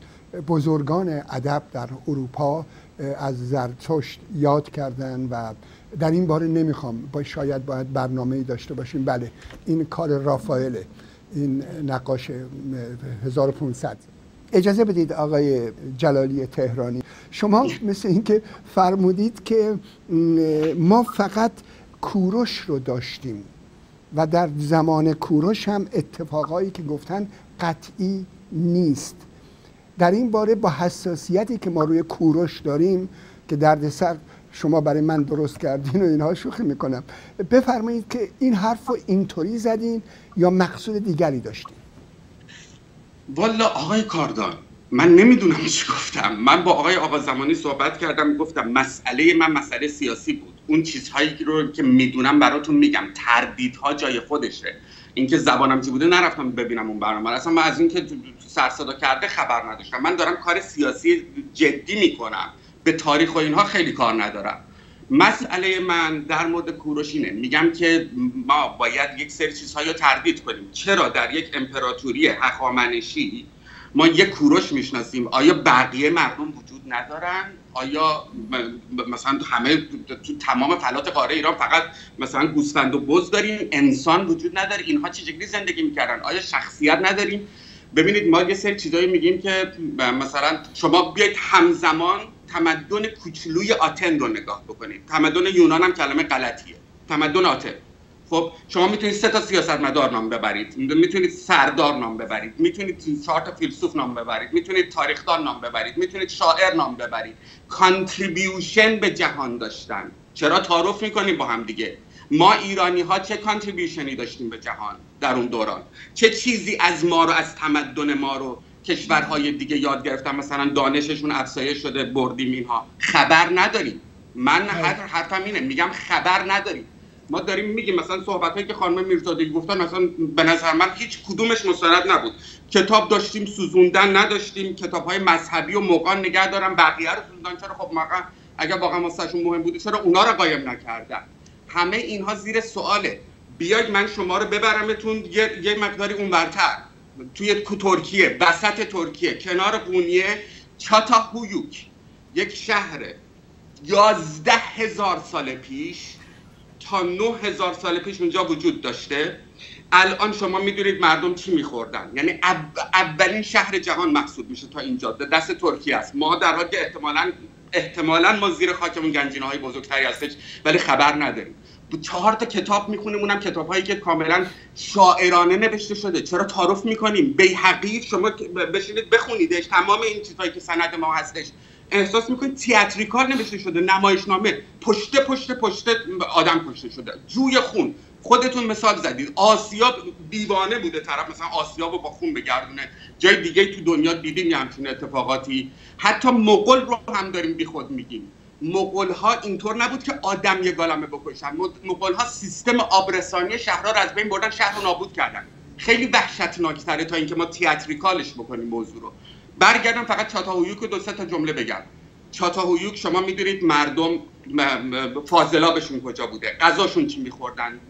بزرگان ادب در اروپا از زرتشت یاد کردن و در این باره نمی‌خوام با شاید باید برنامه داشته باشیم. بله این کار رافائله. این نقاش 1500 اجازه بدید آقای جلالی تهرانی. شما مثل اینکه فرمودید که ما فقط کوروش رو داشتیم و در زمان کوروش هم اتفاقایی که گفتن قطعی نیست. در این باره با حساسیتی که ما روی کوروش داریم که دردسر شما برای من درست کردین و اینها شوخی می‌کنم. بفرمایید که این حرف رو اینطوری زدین یا مقصود دیگری داشتین. والا آقای کاردان من نمی‌دونم چی گفتم. من با آقای آقا زمانی صحبت کردم گفتم مسئله من مسئله سیاسی بود. اون چیزهایی رو که می‌دونم براتون میگم. تردیدها جای خودشه. اینکه زبانم چی بوده نرفتم ببینم اون برنامه اصلا من از اینکه سر صدا کرده خبر نداشتم. من دارم کار سیاسی جدی می‌کنم. به تاریخ و اینها خیلی کار ندارم. مسئله من در مورد کوروش اینه. میگم که ما باید یک سری چیزها رو تردید کنیم. چرا در یک امپراتوری هخامنشی ما یک کوروش می‌شناسیم؟ آیا بقیه مردم وجود ندارن؟ آیا مثلا همه تو تمام فلات قاره ایران فقط مثلا گوسفند و بز داریم انسان وجود نداره اینها چه شکلی زندگی می‌کردن؟ آیا شخصیت نداریم؟ ببینید ما یه سری چیزایی میگیم که مثلا شما بیاید همزمان تمدن کوچلوی آتن رو نگاه بکنید تمدن یونان هم کلمه غلطیه. تمدن آتن. خب شما می‌تونید سه تا سیاستمدار نام ببرید. می‌تونید سردار نام ببرید. می‌تونید چهار تا فیلسوف نام ببرید. می‌تونید تاریخدان نام ببرید. می‌تونید شاعر نام ببرید. contribution به جهان داشتن. چرا تعارف می‌کنیم با هم دیگه؟ ما ایرانی ها چه contribution ی داشتیم به جهان در اون دوران؟ چه چیزی از ما رو از تمدن ما رو کشورهای دیگه یاد گرفتن. مثلا دانششون افزایش شده بردیم اینها. خبر نداریم من هر حرفم اینه. میگم خبر نداریم ما داریم میگیم مثلا صحبت هایی که خانم میرزادگی گفتن مثلا به نظر من هیچ کدومش مستند نبود. کتاب داشتیم سوزوندن نداشتیم. کتاب های مذهبی و موقع نگه دارم بقیه رو سوزوندن. چرا خب موقع اگر واقعا واسهشون مهم بوده چرا اونا رو قایم نکردن؟ همه اینها زیر سواله. بیاید من شما رو ببرمتون. یه, یه مقداری اونورتر. توی ترکیه وسط ترکیه کنار قونیه چاتا هویوک یک شهر یازده هزار سال پیش تا نه هزار سال پیش اونجا وجود داشته. الان شما می‌دونید مردم چی میخوردن. یعنی اولین شهر جهان محسوب میشه تا اینجا. دست ترکیه است. ما در حال که احتمالا احتمالا ما زیر خاکمون گنجینه های بزرگتری هستش ولی خبر نداریم. چهار تا کتاب می‌خونیم اونم کتاب هایی که کاملا شاعرانه نوشته شده. چرا تعارف می‌کنیم؟ بیحقی شما بشینید بخونیدش. تمام این چیزهایی که سند ما هستش. احساس می‌کنید تیاتریکال نوشته شده نمایشنامه. پشت پشت پشت آدم کشته شده. جوی خون. خودتون مثال زدید. آسیا دیوانه بوده طرف. مثلا آسیا رو با خون بگردونه. جای دیگه تو دنیا دیدیم همچین اتفاقاتی. حتی مغول رو هم داریم بیخود میگیم. مغول ها اینطور نبود که آدم یه گالمه بکشن. مغول ها سیستم آبرسانی شهرها رو از بین بردن شهر رو نابود کردن. خیلی وحشتناکتره تا اینکه ما تیاتریکالش بکنیم موضوع رو. برگردم فقط چاتاهویوک رو دو سه تا جمله بگم. چاتاهویوک شما می‌دونید مردم فاضلابشون کجا بوده؟ غذاشون چی میخوردن؟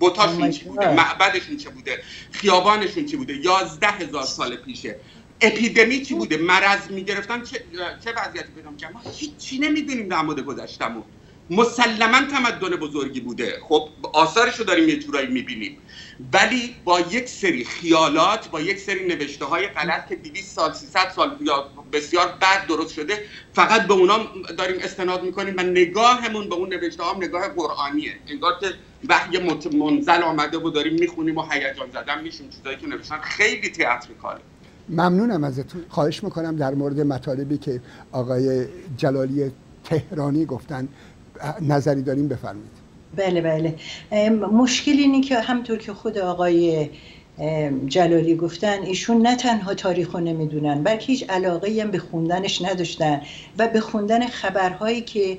بوتاشون چی بوده؟ معبدشون چه بوده؟ خیابانشون چی بوده؟ یازده هزار سال پیشه. اپیدمی چی بوده مرض می‌گرفتن چه, چه وضعیتی پیدا می‌کنن ما هیچی نمی‌دونیم در مورد گذشتمون مسلما تمدن بزرگی بوده. خب آثارش رو داریم یه جورایی می‌بینیم. ولی با یک سری خیالات با یک سری نوشته های غلط که 200 سال 300 سال یا بسیار بد درست شده فقط به اونا داریم استناد می‌کنیم و نگاهمون به اون نوشته ها نگاه قرآنیه. انگار که وحی منزل آمده و داریم می‌خونیم و هیجان زدن میشیم چیزایی که نوشتن خیلی تئاتریکاله. ممنونم ازتون. خواهش می‌کنم در مورد مطالبی که آقای جلالی تهرانی گفتن نظری داریم بفرمایید. بله بله. مشکل اینی که همطور که خود آقای جلالی گفتن ایشون نه تنها تاریخ رو نمی‌دونن بلکه هیچ علاقه هم به خوندنش نداشتن و به خوندن خبرهایی که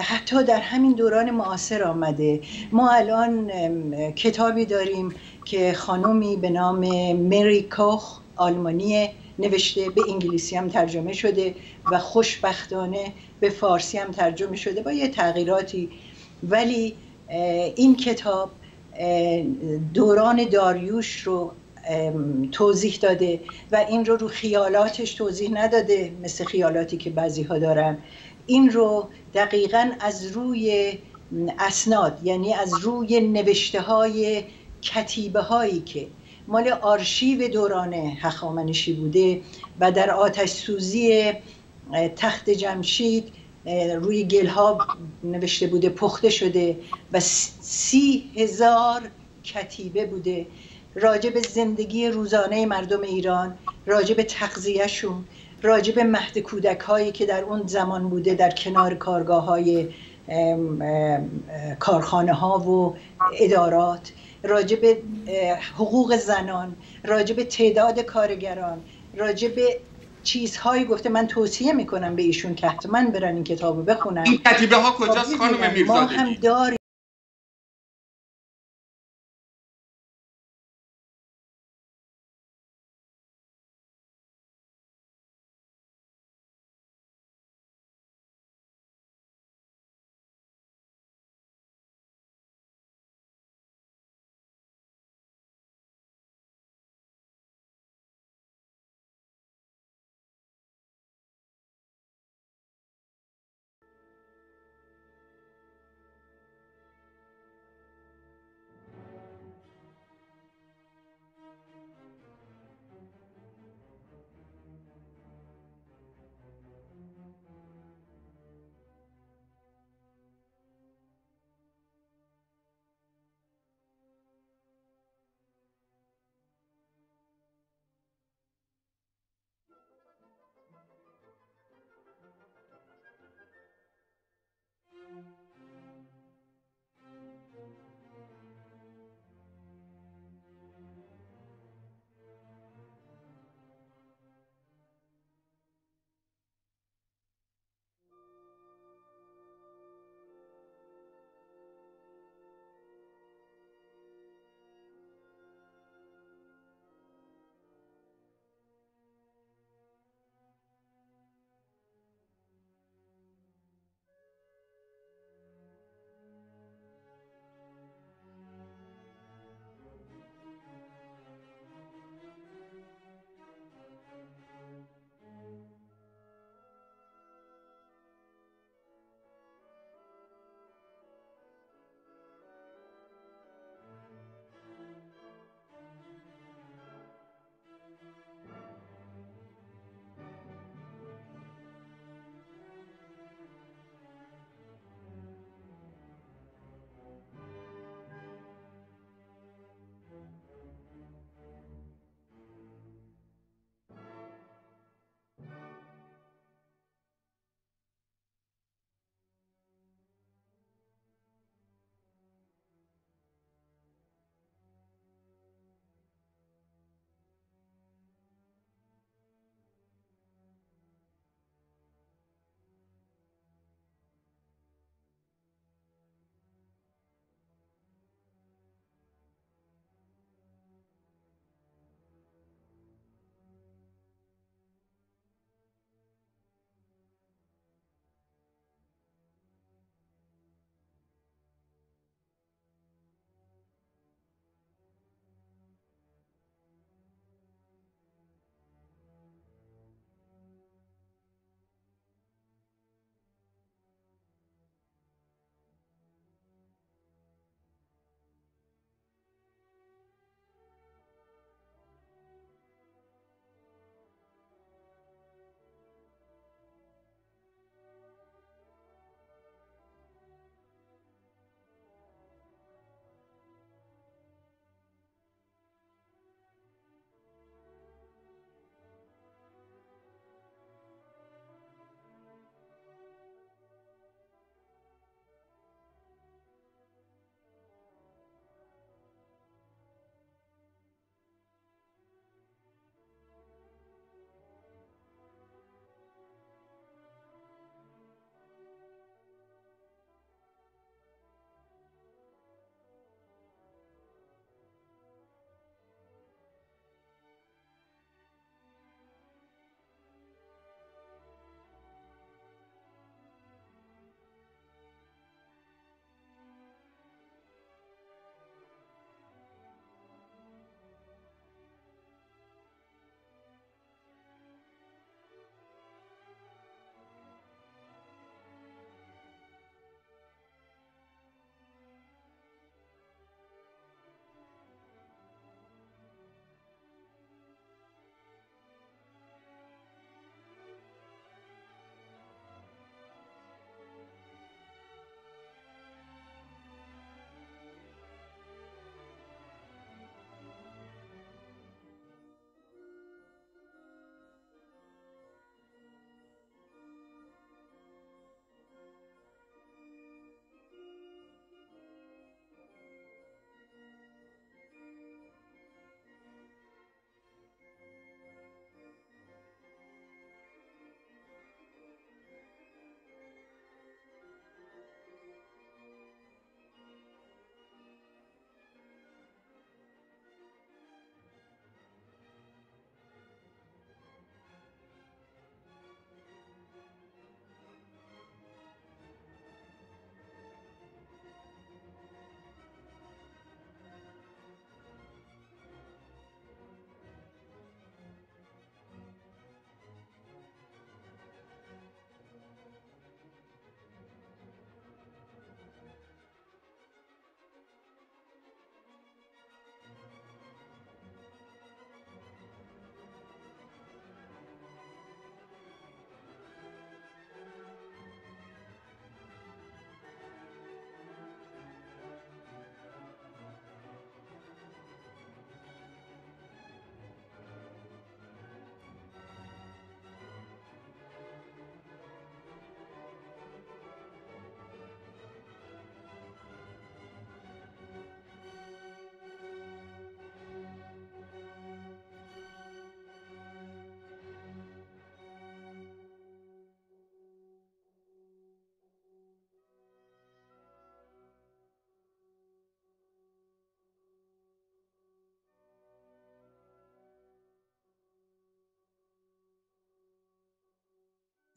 حتی در همین دوران معاصر آمده. ما الان کتابی داریم که خانومی به نام مری کوخ آلمانی نوشته به انگلیسی هم ترجمه شده و خوشبختانه به فارسی هم ترجمه شده با یه تغییراتی. ولی این کتاب دوران داریوش رو توضیح داده و این رو رو خیالاتش توضیح نداده مثل خیالاتی که بعضی ها دارن. این رو دقیقا از روی اسناد یعنی از روی نوشته های کتیبه هایی که مال آرشیو دوران هخامنشی بوده و در آتش سوزی تخت جمشید روی گلها نوشته بوده پخته شده و سی هزار کتیبه بوده. راجع به زندگی روزانه مردم ایران راجع به تغذیهشون راجع به مهد کودک هایی که در اون زمان بوده در کنار کارگاه های کارخانه ها و ادارات. راجع به حقوق زنان راجع به تعداد کارگران راجع به چیزهایی گفته من توصیه می‌کنم به ایشون که حتما برن این کتابو بخونن. این کتیبه ها کجاست خانم میرزادگی ما هم داریم.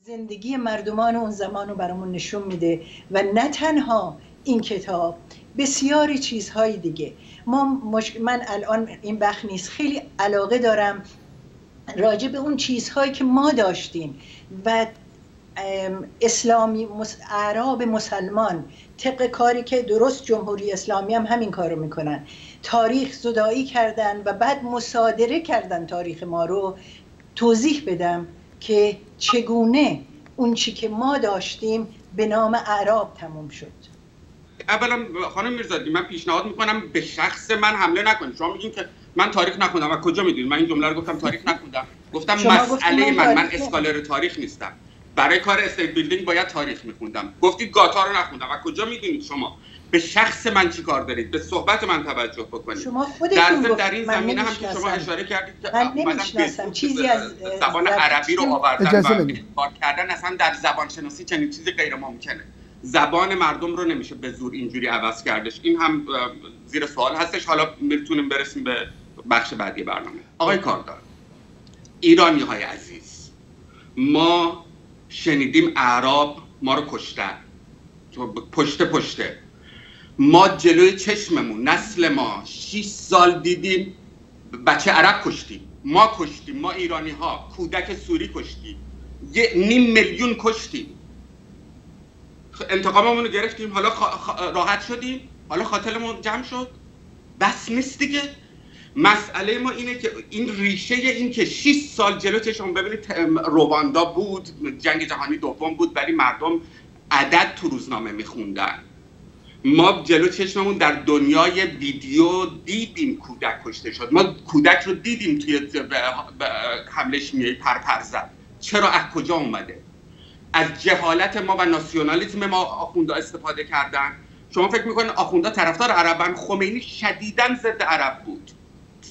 زندگی مردمان اون زمان رو برامون نشون میده و نه تنها این کتاب بسیاری چیزهای دیگه. ما من الان این بخ نیست خیلی علاقه دارم راجع به اون چیزهایی که ما داشتیم و اسلامی اعراب مسلمان طبق کاری که درست جمهوری اسلامی هم همین کارو می‌کنن. تاریخ زدایی کردن و بعد مصادره کردن تاریخ ما رو توضیح بدم. که چگونه اون چی که ما داشتیم به نام اعراب تموم شد. اولا خانم میرزادگی من پیشنهاد می‌کنم به شخص من حمله نکنید. شما میگین که من تاریخ نخوندم. از کجا می‌دونید؟ من این جمله رو گفتم تاریخ نخوندم. گفتم مسئله من من scholar تاریخ نیستم. برای کار state building باید تاریخ میخوندم. گفتید گاتا رو نخوندم. از کجا می‌دونید شما؟ به شخص من چی کار دارید؟ به صحبت من توجه بکنید. شما خودتون در, در این زمینه هم که شما اشاره کردید که من نمی‌شناسم. چیزی از زبان عربی رو آوردن و کار کردن اصلا در زبان شناسی چنین چیزی غیر ممکنه. زبان مردم رو نمیشه به زور اینجوری عوض کردش. این هم زیر سوال هستش. حالا می‌تونیم برسیم به بخش بعدی برنامه. آقای کاردار ایرانی های عزیز ما شنیدیم اعراب ما رو کشتن. پشت پشته. ما جلوی چشممون نسل ما. 6 سال دیدیم بچه عرب کشتیم. ما کشتیم ما ایرانی ها کودک سوری کشتیم. یه نیم میلیون کشتیم. انتقاممون رو گرفتیم. حالا راحت شدیم. حالا خاطرمون جمع شد. بس نیست دیگه. مسئله ما اینه که این ریشه این که 6 سال جلو چشم. ببینید رواندا بود جنگ جهانی دوم بود ولی مردم عدد تو روزنامه میخوندن. ما جلو چشممون در دنیای ویدیو دیدیم کودک کشته شد. ما کودک رو دیدیم توی حمله شیمیایی پرپر زد. چرا؟ از کجا اومده؟ از جهالت ما و ناسیونالیسم ما آخوندا استفاده کردن. شما فکر می‌کنید آخوندا طرفدار عربن؟ خمینی شدیدا ضد عرب بود.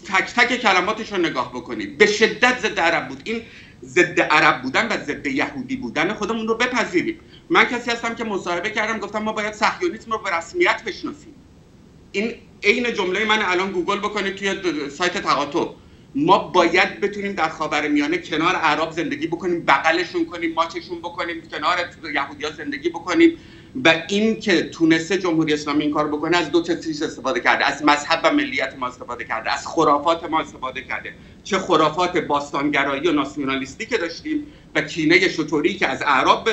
تک تک کلماتش رو نگاه بکنید. به شدت ضد عرب بود. این ضد عرب بودن و ضد یهودی بودن خودمون رو بپذیریم. من کسی هستم که مصاحبه کردم گفتم ما باید صهیونیسم رو به رسمیت بشناسیم. این عین جمله من الان گوگل بکنید توی سایت تقاطع. ما باید بتونیم در خاور میانه کنار عرب زندگی بکنیم بغلشون کنیم ماچشون بکنیم کنار یهودی ها زندگی بکنیم. و این که تونسته جمهوری اسلامی این کار بکنه از دو تا چیز استفاده کرده از مذهب و ملیت ما استفاده کرده از خرافات ما استفاده کرده. چه خرافات باستانگرایی و ناسیونالیستی که داشتیم و کینه شطوری که از اعراب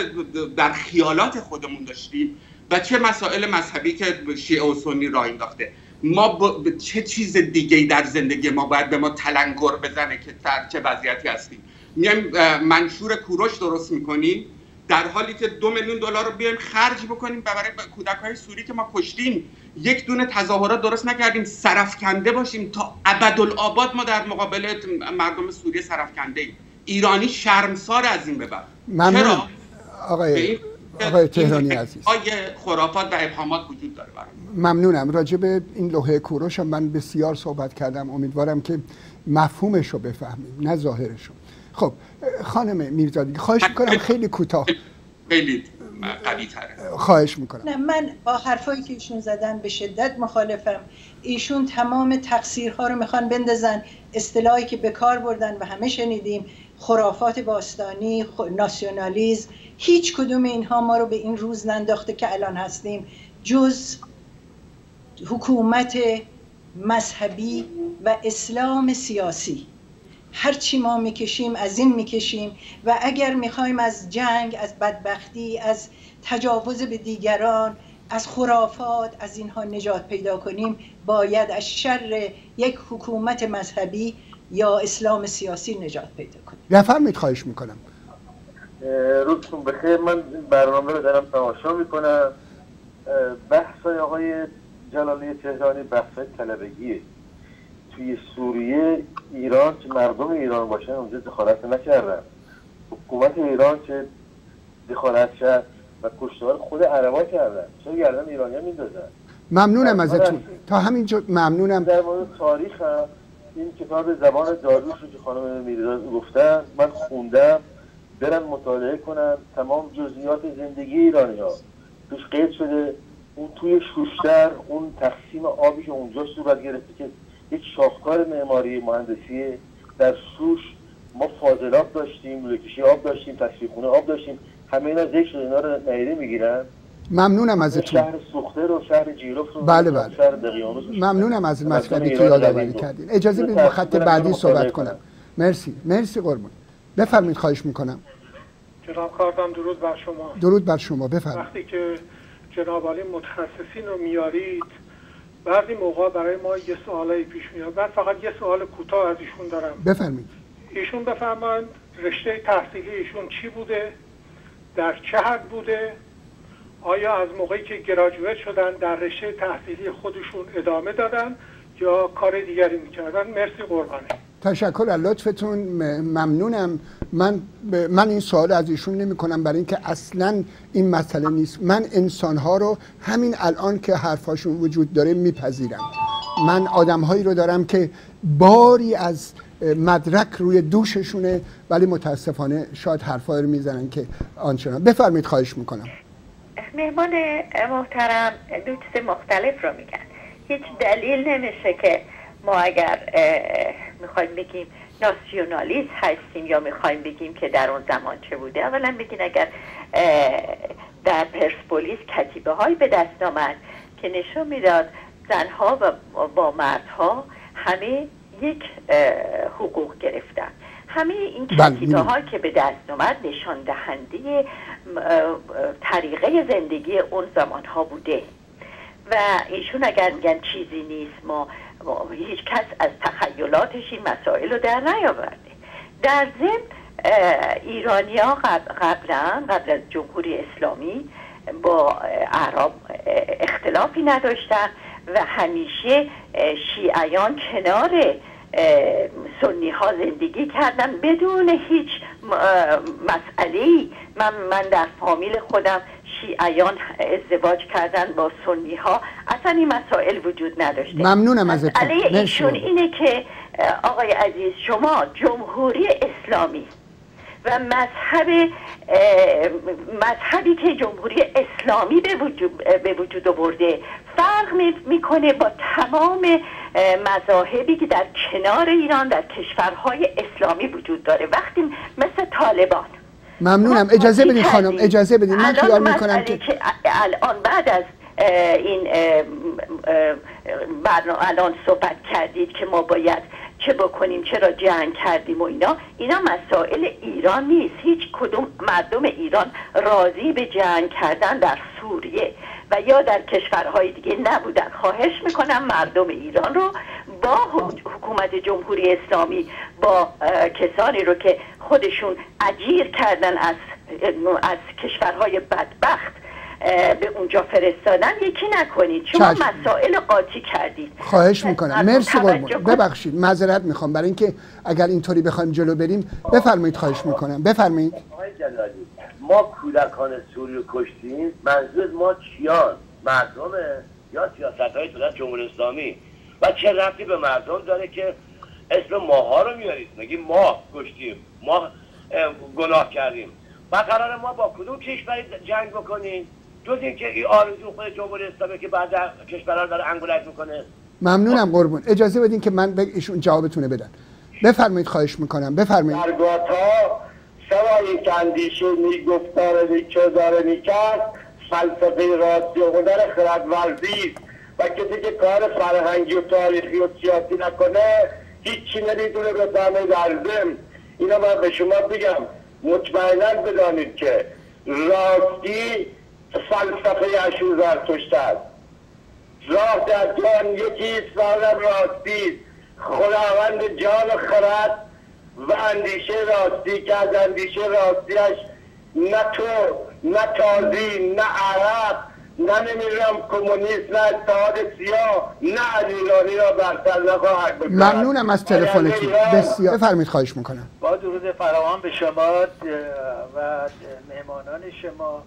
در خیالات خودمون داشتیم و چه مسائل مذهبی که شیعه و سنی راه انداخته. ما با چه چیز دیگه در زندگی ما باید به ما تلنگر بزنه که در چه وضعیتی هستیم؟ میایم منشور کوروش درست می‌کنیم؟ در حالی که دو میلیون دلار رو بیایم خرج بکنیم برای کودک های سوری که ما کشتیم یک دونه تظاهرات درست نکردیم سرفکنده باشیم تا ابدالآباد ما در مقابل مردم سوری سرفکنده ایم ایرانی شرمسار از این ببر چرا؟ آقای آقای تهرانی عزیز. آیه خرافات و ابهامات وجود داره برای ممنونم. راجع به این لوحه کوروش هم من بسیار صحبت کردم. امیدوارم که مفهومش رو بفهمیم نه ظاهرش رو. خب خانم میرزادی خواهش می‌کنم خیلی کوتاه. خیلی قوی خواهش می‌کنم. نه من با حرفایی که ایشون زدن به شدت مخالفم. ایشون تمام تقصیرها رو می‌خوان بندازن. اصطلاحی که به کار بردن و همه شنیدیم. خرافات باستانی ناسیونالیزم. هیچ کدوم اینها ما رو به این روز ننداخته که الان هستیم. جز حکومت مذهبی و اسلام سیاسی. هرچی ما می‌کشیم از این می‌کشیم. و اگر می‌خوایم از جنگ از بدبختی از تجاوز به دیگران از خرافات از اینها نجات پیدا کنیم باید از شر یک حکومت مذهبی یا اسلام سیاسی نجات پیدا کنیم. بفرمایید خواهش می‌کنم. روزتون بخیر. من برنامه رو دارم تماشا می‌کنم. بحث آقای جلالی تهرانی بحث طلبگیه. توی سوریه ایران که مردم ایران باشن اونجا دخالت نکردن. حکومت ایران که دخالت کرد و کشتار خود عربا کردن. چرا گردن ایرانی میندازن. ممنونم ازتون. تا همینجا ممنونم. در مورد تاریخ هم این کتاب زبان داروش رو که خانم میرزا گفتن من خوندم برن مطالعه کنن تمام جزئیات زندگی ایرانی ها توش قید شده اون توی شوشتر اون تقسیم آبی که اونجا صورت گرفته که یک شاهکار معماری مهندسی در سوش ما فاضلاب داشتیم لوکشی آب داشتیم تصفیه خونه آب داشتیم. همه اینا ذکر شده اینا رو نهیده می‌گیرن. ممنونم ازتون شهر سوخته رو شهر جیروف رو بله بله. شهر دقیانوس رو. ممنونم از این مطلبی که یادآوری. کردین. اجازه بدید با خط بعدی صحبت کنم. مرسی. مرسی قربون. بفرمایید خواهش می‌کنم. جناب کاردان درود بر شما. درود بر شما. بفرمایید. وقتی که جناب عالی متخصصین رو میارید بعضی موقع برای ما یه سوالایی پیش میاد. من فقط یه سوال کوتاه از ایشون دارم. بفرمایید. ایشون بفرمایید رشته تحصیلی ایشون چی بوده؟ در چه حد بوده؟ آیا از موقعی که گراجویت شدن در رشته تحصیلی خودشون ادامه دادن یا کار دیگری می‌کردن؟ مرسی قربانه تشکر از لطفتون ممنونم. من من این سوال از ایشون نمی کنم برای اینکه اصلا این مسئله نیست. من انسان ها رو همین الان که حرفاشون وجود داره میپذیرم. من آدم هایی رو دارم که باری از مدرک روی دوششونه ولی متاسفانه شاید حرفایی رو می‌زنن که آنچنان. بفرمایید خواهش می‌کنم. مهمان محترم دو چیز مختلف رو میگن. هیچ دلیل نمیشه که ما اگر می‌خوایم بگیم ناسیونالیست هستیم یا می‌خوایم بگیم که در اون زمان چه بوده؟ اولا بگین اگر در پرسپولیس کتیبه هایی به دست آمد که نشون می‌داد زنها و با مردها همه یک حقوق گرفتن. همه این بله، کتیبه. ها که به دست آمد نشان دهنده طریقه زندگی اون زمان ها بوده. و ایشون اگر میگن چیزی نیست ما هیچ کس از تخیلاتش این مسائل رو در نیاورده. در ضمن ایرانیا قبلا قبل از جمهوری اسلامی با اه، اختلافی نداشتن و همیشه شیعیان کنار سنی ها زندگی کردن بدون هیچ مسئله من, من در فامیل خودم شیعیان ازدواج کردن با سنی ها اصلا این مسائل وجود نداشته ممنونم. مسئله مرسی. ایشون اینه که آقای عزیز شما جمهوری اسلامی و مذهب مذهبی که جمهوری اسلامی به وجود, به وجود آورده فرق می- می‌کنه با تمام اه، مذاهبی که در کنار ایران در کشورهای اسلامی وجود داره وقتی مثل طالبان ممنونم. اجازه بدید خانم. اجازه بدید من خیال می‌کنم که الان بعد از این برنامه الان صحبت کردید که ما باید چه بکنیم چرا جنگ کردیم و اینا اینا مسائل ایران نیست. هیچ کدوم مردم ایران راضی به جنگ کردن در سوریه و یا در کشورهای دیگه نبودن. خواهش می‌کنم مردم ایران رو حک- حکومت جمهوری اسلامی با کسانی رو که خودشون اجیر کردن از از کشورهای بدبخت به اونجا فرستادن یکی نکنید. شما چشم. مسائل قاطی کردید. خواهش می‌کنم. مردم مرسی ببخشید معذرت می‌خوام. برای اینکه اگر اینطوری بخوایم جلو بریم بفرمایید خواهش می‌کنم. بفرمایید. آقای جلالی ما کودکان سوری رو کشتیم. منظور ما چیان؟ مردمه یا سیاست های دولت جمهوری اسلامی؟ و چه رفتی به مردم داره که اسم ماها رو میارید؟ میگیم ما کشتیم ما اه، گناه کردیم. و قرار ما با کدوم کشوری جنگ بکنیم؟ جز اینکه این آرزو خود جمهوری اسلامی که بعد کشورها رو داره انگولک می‌کنه. ممنونم قربون. اجازه بدین که من به ایشون جوابتونه بدن بفرمایید خواهش می‌کنم. بفرمایید. درگاه ها سوای که اندیشه میگفتار نیچه داره می‌کرد فلسفه راستی و هنر خردورزی است. و کسی که کار فرهنگی و تاریخی و سیاسی نکنه هیچی نمی‌دونه به در ضمن اینا من به شما بگم. مطمئنا بدانید که راستی فلسفه اشور زرتشت است. راه در جان یکی است آنم راستی است. خداوند جان خرد و اندیشه راستی که از اندیشه راستیش نه تو نه تازی نه عرب نه نمی‌دونم کمونیست نه اتحاد سیاه نه از ایرانی را برتر نخواهد بکند ممنونم از تلفنتون بسیار. بفرمایید خواهش می‌کنم. با درود فراوان به شما و مهمانان شما.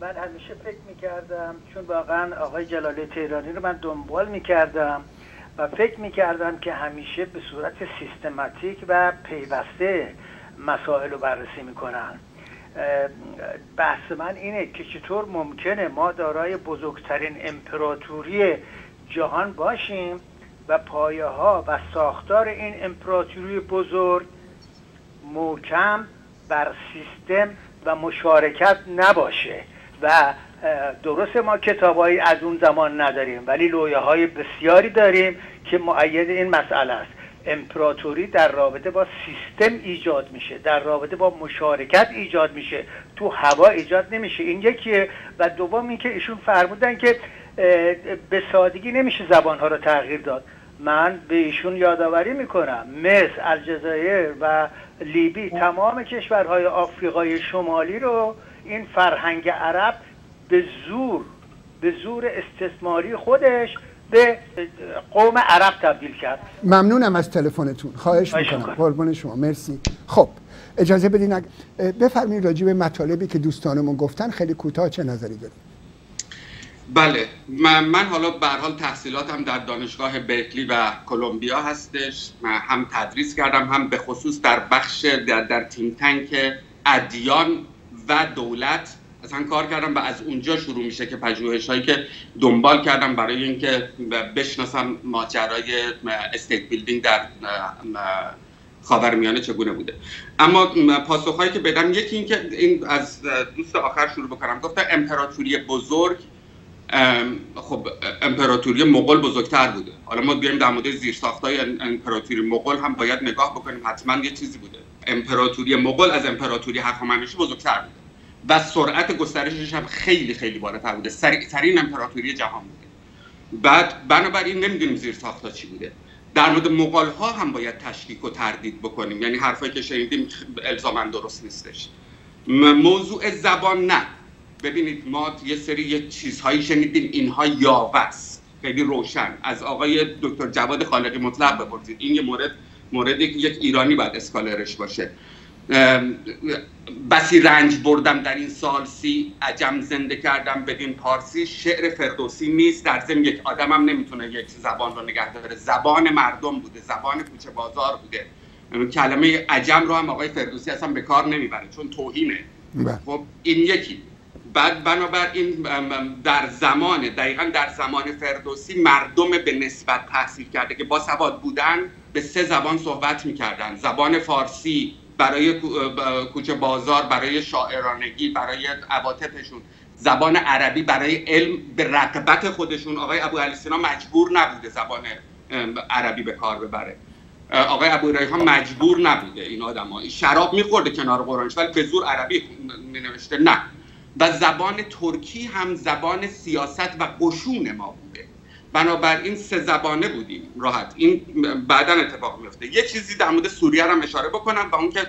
من همیشه فکر می‌کردم چون واقعا آقای جلالی تهرانی رو من دنبال می‌کردم و فکر می‌کردم که همیشه به صورت سیستماتیک و پیوسته مسائل رو بررسی می‌کنن. بحث من اینه که چطور ممکنه ما دارای بزرگترین امپراتوری جهان باشیم و پایه ها و ساختار این امپراتوری بزرگ محکم بر سیستم و مشارکت نباشه و درست ما کتابایی از اون زمان نداریم ولی لویه های بسیاری داریم که معید این مسئله است. امپراتوری در رابطه با سیستم ایجاد میشه در رابطه با مشارکت ایجاد میشه. تو هوا ایجاد نمیشه. این یکیه. و دوم اینکه ایشون فرمودن که به سادگی نمیشه زبانها رو تغییر داد. من به ایشون یادآوری می‌کنم. مصر الجزایر و لیبی تمام کشورهای آفریقای شمالی رو این فرهنگ عرب به زور به زور استثماری خودش به قوم عرب تبدیل کرد. ممنونم از تلفنتون. خواهش می‌کنم. قربان شما. مرسی. خب اجازه بدین بفرمایید راجع به مطالبی که دوستانمون گفتن خیلی کوتاه چه نظری دارید؟ بله. من, من حالا به حال تحصیلاتم در دانشگاه برکلی و کلمبیا هستش. من هم تدریس کردم هم به خصوص در بخش در, در think tank ادیان و دولت اصلا کار کردم و از اونجا شروع میشه که پژوهش هایی که دنبال کردم برای اینکه بشناسم ماجرای state building در خاورمیانه چگونه بوده. اما پاسخهایی که بدم یکی اینکه این از دوست آخر شروع بکنم. گفتم امپراتوری بزرگ خب امپراتوری مغول بزرگتر بوده. حالا ما بیایم در مورد زیرساختهای امپراتوری مغول هم باید نگاه بکنیم. حتما یه چیزی بوده. امپراتوری مغول از امپراتوری هخامنشی بزرگتر بوده. و سرعت گسترشش هم خیلی خیلی بالاتر بوده. سریعترین امپراتوری جهان بوده. بعد بنابراین نمی‌دونیم زیر ساختا چی بوده. در مورد مغول ها هم باید تشکیک و تردید بکنیم. یعنی حرفایی که شنیدیم الزاما درست نیستش. موضوع زبان نه. ببینید ما یه سری یه چیزهایی شنیدیم. اینها یاوه است خیلی روشن. از آقای دکتر جواد خالقی مطلق بپرسید. این یه مورد موردی که یک ایرانی باید اسکالرش باشه. بسی رنج بردم در این سال سی عجم زنده کردم بدین پارسی. شعر فردوسی نیست. در ضمن یک آدمم نمی‌تونه یک زبان رو نگه داره. زبان مردم بوده. زبان کوچه بازار بوده. کلمه عجم رو هم آقای فردوسی اصلا به کار نمی‌بره چون توهینه. بله. خب این یکی. بعد بنابراین در زمان دقیقا در زمان فردوسی مردم به نسبت تحصیل کرده که با سواد بودن به سه زبان صحبت می‌کردن. زبان فارسی برای کوچه بازار برای شاعرانگی برای عواطفشون. زبان عربی برای علم به رقبت خودشون. آقای ابو علی مجبور نبوده زبان عربی به کار ببره. آقای ابو ریحان مجبور نبوده این آدم. شراب میخورده کنار قرآنش ولی به زور عربی می نوشته نه. و زبان ترکی هم زبان سیاست و قشون ما بوده. بنابراین سه زبانه بودیم. راحت. این بعدا اتفاق میفته یه چیزی در مورد سوریه هم اشاره بکنم و اون که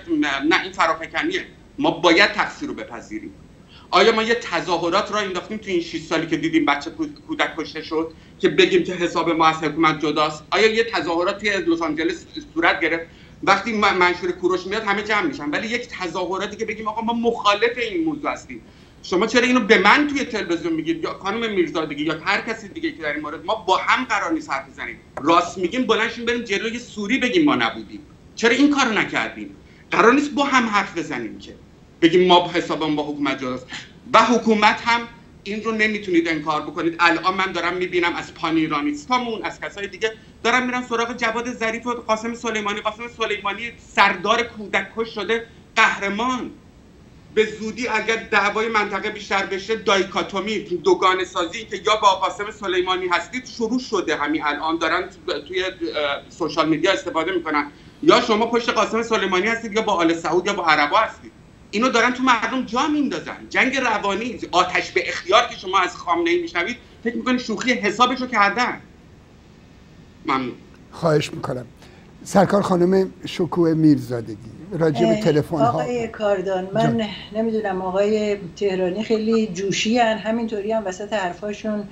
نه این فرافکنیه. ما باید تقصیر رو بپذیریم. آیا ما یه تظاهرات را انداختیم تو این 6 سالی که دیدیم بچه کودک کشته شد که بگیم که حساب ما از حکومت جداست؟ آیا یه تظاهرات توی لس آنجلس صورت گرفت؟ وقتی منشور کوروش میاد همه جمع میشن. ولی یک تظاهراتی که بگیم آقا ما مخالف این موضوع هستیم. شما چرا اینو به من توی تلویزیون میگید؟ یا خانم میرزادگی یا هر کسی دیگه که در این مورد ما با هم قرار نیست حرف بزنیم. راست میگیم بلنشیم بریم جلوی سوری بگیم ما نبودیم. چرا این کارو نکردیم؟ قرار نیست با هم حرف بزنیم که. بگیم ما حسابمون با حکومت جداست. و حکومت هم این رو نمی‌تونید انکار بکنید. الان من دارم می‌بینم از پانیرانیستامون از کسای دیگه دارم میرم سراغ جواد ظریف و قاسم سلیمانی. قاسم سلیمانی سردار کودک کش شده قهرمان. به زودی اگر دعوای منطقه بیشتر بشه دایکاتومی دوگان سازی که یا با قاسم سلیمانی هستید شروع شده همین الان دارن توی سوشال میدیا استفاده می‌کنن. یا شما پشت قاسم سلیمانی هستید یا با آل سعود یا با عربا هستید. اینو دارن تو مردم جا میندازن جنگ روانی آتش به اختیار که شما از خامنه ای میشنوید فکر می‌کنید شوخی حسابشو کردن. ممنون. خواهش می‌کنم. سرکار خانم شکوه میرزادگی راجع به تلفن ها آقای کاردان من نمی‌دونم آقای تهرانی خیلی جوشی هن. همینطوری هم وسط حرفاشون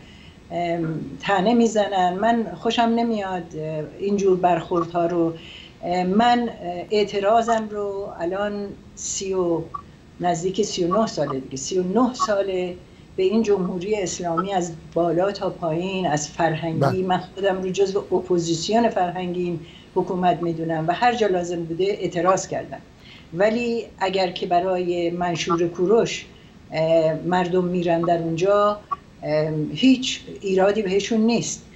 تنه می‌زنن. من خوشم نمیاد اینجور برخوردها رو. من اعتراضم رو الان سی و نزدیک سی و نه ساله دیگه. سی و نه ساله به این جمهوری اسلامی از بالا تا پایین از فرهنگی. بله. من خودم رو جزو اپوزیسیون فرهنگی حکومت می‌دونم و هر جا لازم بوده اعتراض کردن. ولی اگر که برای منشور کوروش مردم میرن در اونجا هیچ ایرادی بهشون نیست.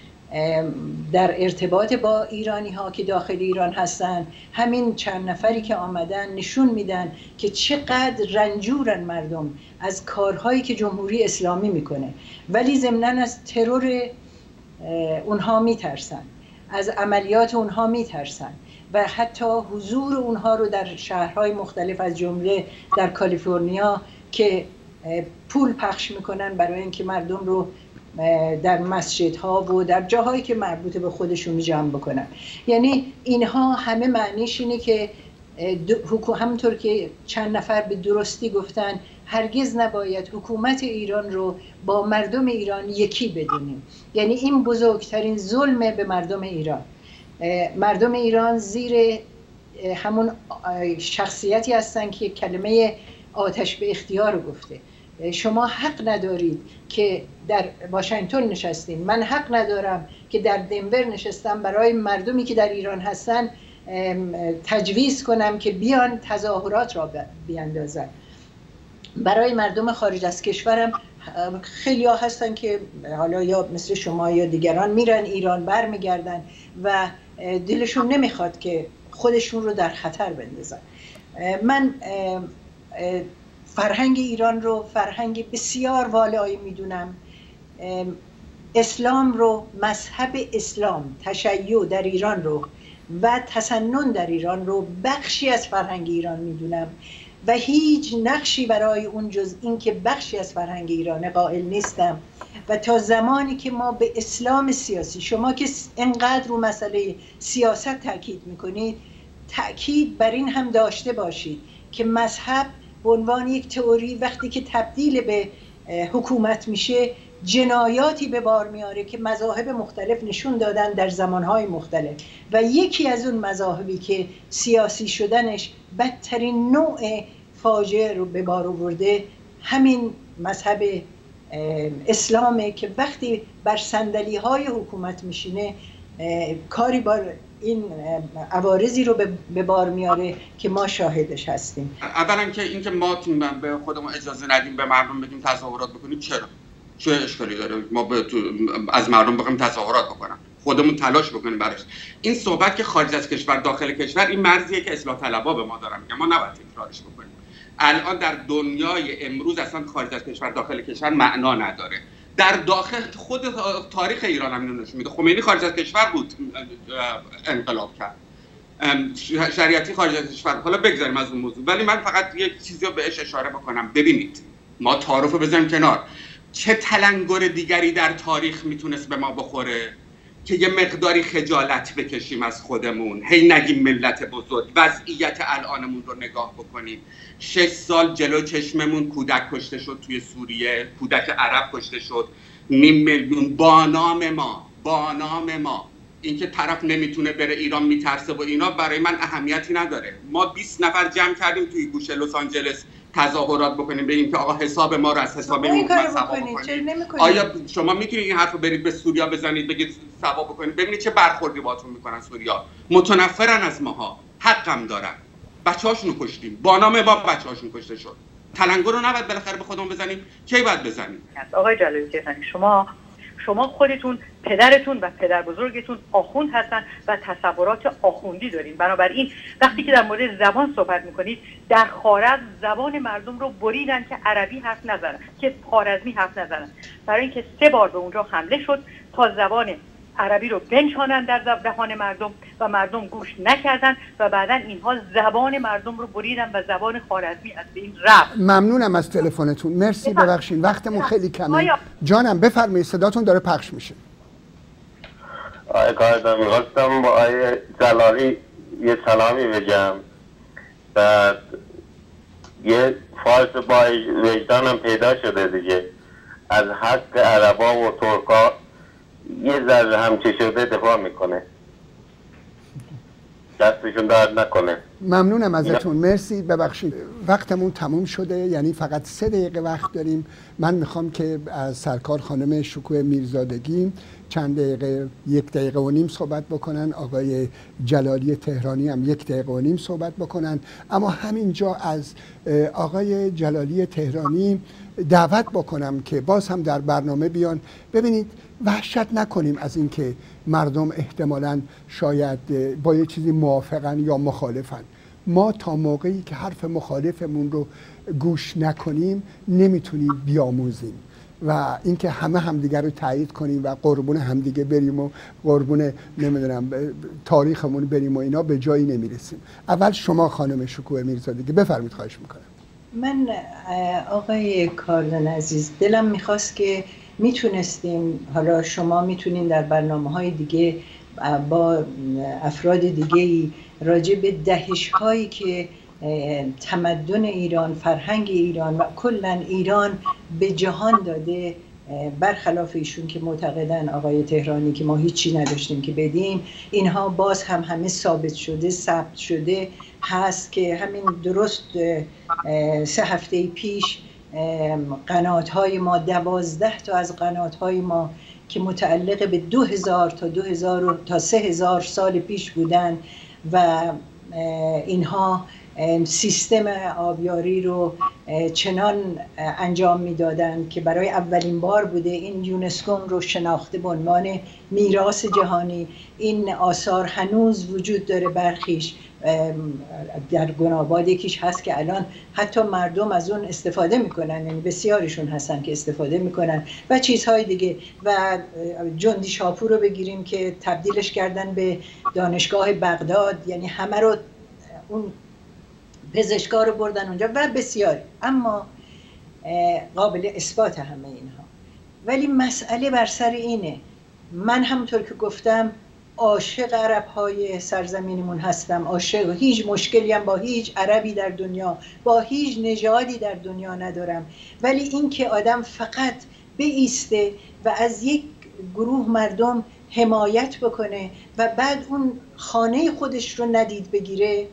در ارتباط با ایرانی ها که داخل ایران هستن همین چند نفری که آمدن نشون میدن که چقدر رنجورن مردم از کارهایی که جمهوری اسلامی می‌کنه. ولی ضمنا از ترور اونها میترسن. از عملیات اونها میترسن و حتی حضور اونها رو در شهرهای مختلف از جمله در کالیفرنیا که پول پخش می‌کنن برای اینکه مردم رو در مسجدها و در جاهایی که مربوط به خودشون جمع بکنن. یعنی اینها همه معنیش اینه که همونطور که چند نفر به درستی گفتن هرگز نباید حکومت ایران رو با مردم ایران یکی بدونیم. یعنی این بزرگترین ظلم به مردم ایران. مردم ایران زیر همون شخصیتی هستن که کلمه آتش به اختیار رو گفته. شما حق ندارید که در واشنگتن نشستین. من حق ندارم که در دنور نشستم برای مردمی که در ایران هستن تجویز کنم که بیان تظاهرات را بیاندازن. برای مردم خارج از کشورم خیلی هستن که حالا یا مثل شما یا دیگران میرن ایران برمیگردن و دلشون نمی‌خواد که خودشون رو در خطر بندازن. من فرهنگ ایران رو فرهنگ بسیار والایی می‌دونم. اسلام رو مذهب اسلام تشیع در ایران رو و تسنن در ایران رو بخشی از فرهنگ ایران می‌دونم. و هیچ نقشی برای اون جز این که بخشی از فرهنگ ایران قائل نیستم. و تا زمانی که ما به اسلام سیاسی شما که انقدر رو مسئله سیاست تاکید می‌کنید تاکید بر این هم داشته باشید که مذهب به عنوان یک تئوری وقتی که تبدیل به حکومت میشه جنایاتی به بار میاره که مذاهب مختلف نشون دادن در زمانهای مختلف. و یکی از اون مذاهبی که سیاسی شدنش بدترین نوع فاجعه رو به بار آورده همین مذهب اسلامه که وقتی بر سندلی های حکومت میشینه کاری بار این عوارضی رو به بار میاره که ما شاهدش هستیم. اولا که اینکه ما به خودمون اجازه ندیم به مردم بگیم تظاهرات بکنیم چرا؟ چه اشکالی داره؟ ما به از مردم بگیم تظاهرات بکنن خودمون تلاش بکنیم براش. این صحبت که خارج از کشور داخل کشور این مرزیه که اصلاح طلبا به ما دارن میگن. ما نباید تکرارش بکنیم. الان در دنیای امروز اصلا خارج از کشور داخل کشور معنا نداره. در داخل خود تاریخ ایران هم نشون میده. خمینی خارج از کشور بود انقلاب کرد. شریعتی خارج از کشور. حالا بگذاریم از اون موضوع. ولی من فقط یک چیزی رو بهش اشاره بکنم. ببینید ما تعارف رو بزنیم کنار. چه تلنگر دیگری در تاریخ می‌تونست به ما بخوره که یه مقداری خجالت بکشیم از خودمون؟ هی نگیم ملت بزرگ وضعیت الانمون رو نگاه بکنیم. شش سال جلو چشممون کودک کشته شد توی سوریه کودک عرب کشته شد. نیم میلیون. با نام ما با نام ما. اینکه طرف نمی‌تونه بره ایران میترسه و اینا برای من اهمیتی نداره. ما 20 نفر جمع کردیم توی گوشه لس آنجلس. تظاهرات بکنیم بگیم که آقا حساب ما رو از حساب این آیا شما می‌تونید این حرف رو برید به سوریا بزنید بگید ثواب بکنید؟ ببینید چه برخوردی باتون می‌کنن سوریا. متنفرن از ماها. حقم دارن. بچه‌هاشون رو کشتیم. با نام با بچه‌هاشون کشته شد. تلنگر رو نباید بالاخره به خودمون بزنیم. کی باید بزنیم؟ آقای جلالی شما شما خودتون پدرتون و پدر بزرگتون آخوند هستن و تصورات آخوندی دارین. بنابراین وقتی که در مورد زبان صحبت می‌کنید در خارج زبان مردم رو بریدن که عربی حرف نزنن که خارزمی حرف نزنن. برای اینکه سه بار به اونجا حمله شد تا زبان عربی رو بنشانن در دهان مردم و مردم گوش نکردن و بعدا اینها زبان مردم رو بریدن و زبان خارزمی از بین رفت. ممنونم از تلفنتون. مرسی ببخشید وقتمون خیلی کمه. جانم بفرمایید صداتون داره پخش میشه. آقای قایدم می‌خواستم با آقای جلالی یه سلامی بگم. بعد یه فارس با وجدانم پیدا شده دیگه. از حق عربا و ترکا یه ذره همچه شده دفاع می‌کنه. دستشون درد نکنه. ممنونم ازتون. مرسی. ببخشید. وقتمون تموم شده. یعنی فقط سه دقیقه وقت داریم. من می‌خوام که از سرکار خانم شکوه میرزادگی چند دقیقه یک دقیقه و نیم صحبت بکنن. آقای جلالی تهرانی هم یک دقیقه و نیم صحبت بکنن. اما همینجا از آقای جلالی تهرانی دعوت بکنم که باز هم در برنامه بیان. ببینید وحشت نکنیم از اینکه مردم احتمالا شاید با یه چیزی موافقن یا مخالفن. ما تا موقعی که حرف مخالفمون رو گوش نکنیم نمی‌تونیم بیاموزیم. و اینکه همه همدیگر رو تایید کنیم و قربون همدیگه بریم و قربون نمی‌دونم تاریخمون بریم و اینا به جایی نمی‌رسیم. اول شما خانم شکوه میرزادگی بفرمید خواهش می‌کنم. من آقای کاردن عزیز دلم می‌خواست که می‌تونستیم حالا شما می‌تونین در برنامه های دیگه با افراد دیگه راجع به دهش هایی که تمدن ایران فرهنگ ایران و کلا ایران به جهان داده برخلاف ایشون که معتقدن آقای تهرانی که ما هیچی نداشتیم که بدیم اینها باز هم همه ثابت شده ثبت شده هست که همین درست سه هفته پیش قنات های ما دوازده تا از قنات های ما که متعلق به دو هزار تا دو هزار تا سه هزار سال پیش بودن و اینها سیستم آبیاری رو چنان انجام می‌دادند که برای اولین بار بوده این یونسکو رو شناخته به عنوان میراث جهانی. این آثار هنوز وجود داره برخیش. در گناباد یکیش هست که الان حتی مردم از اون استفاده می‌کنن یعنی بسیارشون هستن که استفاده می‌کنن و چیزهای دیگه. و جندی شاپور رو بگیریم که تبدیلش کردن به دانشگاه بغداد یعنی همه رو اون پزشکار رو بردن اونجا و بسیاری. اما قابل اثبات همه اینها. ولی مسئله بر سر اینه. من همونطور که گفتم عاشق عرب های سرزمینمون هستم. عاشق هیچ مشکلی هم با هیچ عربی در دنیا با هیچ نژادی در دنیا ندارم. ولی اینکه آدم فقط بیسته و از یک گروه مردم حمایت بکنه و بعد اون خانه خودش رو ندید بگیره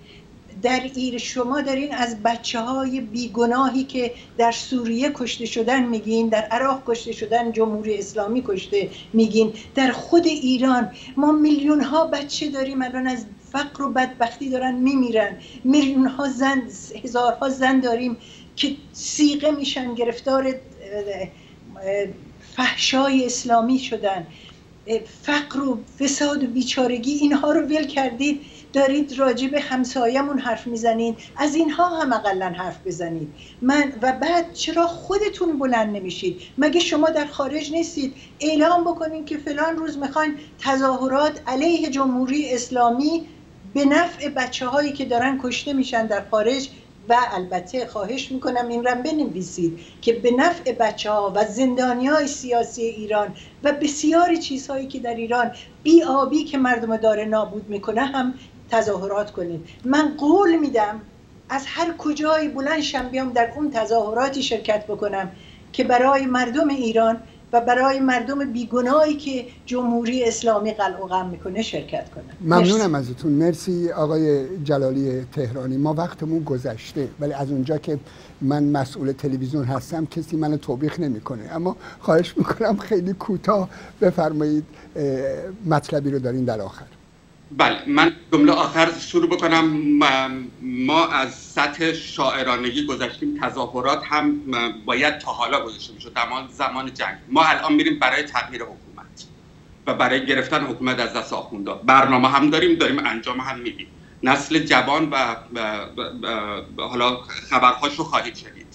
در ایر شما دارین از بچه های بیگناهی که در سوریه کشته شدن میگین در عراق کشته شدن جمهوری اسلامی کشته میگین. در خود ایران ما میلیون ها بچه داریم الان از فقر و بدبختی دارن میمیرن. میلیون ها زن هزارها زن داریم که سیغه میشن گرفتار فحشای اسلامی شدن. فقر و فساد و بیچارگی اینها رو ول کردید. دارید راجع به همسایمون حرف می‌زنید از اینها هم اقلا حرف بزنید. من و بعد چرا خودتون بلند نمیشید؟ مگه شما در خارج نیستید؟ اعلام بکنید که فلان روز می‌خواین تظاهرات علیه جمهوری اسلامی به نفع بچه هایی که دارن کشته میشن در خارج و البته خواهش می‌کنم این را بنویسید که به نفع بچه ها و زندانی های سیاسی ایران و بسیاری چیزهایی که در ایران بی آبی که مردم داره نابود می‌کنه هم تظاهرات کنید. من قول میدم از هر کجایی بلند شم بیام در اون تظاهراتی شرکت بکنم که برای مردم ایران و برای مردم بیگناهی که جمهوری اسلامی قلع و غم می‌کنه شرکت کنم. ممنونم ازتون. مرسی آقای جلالی تهرانی. ما وقتمون گذشته ولی از اونجا که من مسئول تلویزیون هستم کسی منو توبیخ نمی‌کنه. اما خواهش می‌کنم خیلی کوتاه بفرمایید مطلبی رو دارین در آخر. بله من جمله آخر شروع بکنم. ما از سطح شاعرانگی گذشتیم. تظاهرات هم باید تا حالا گذاشته می‌شد. زمان زمان جنگ. ما الان میریم برای تغییر حکومت و برای گرفتن حکومت از دست آخوندا برنامه هم داریم داریم انجام هم میدیم. نسل جوان و حالا خبرهاش رو خواهید شدید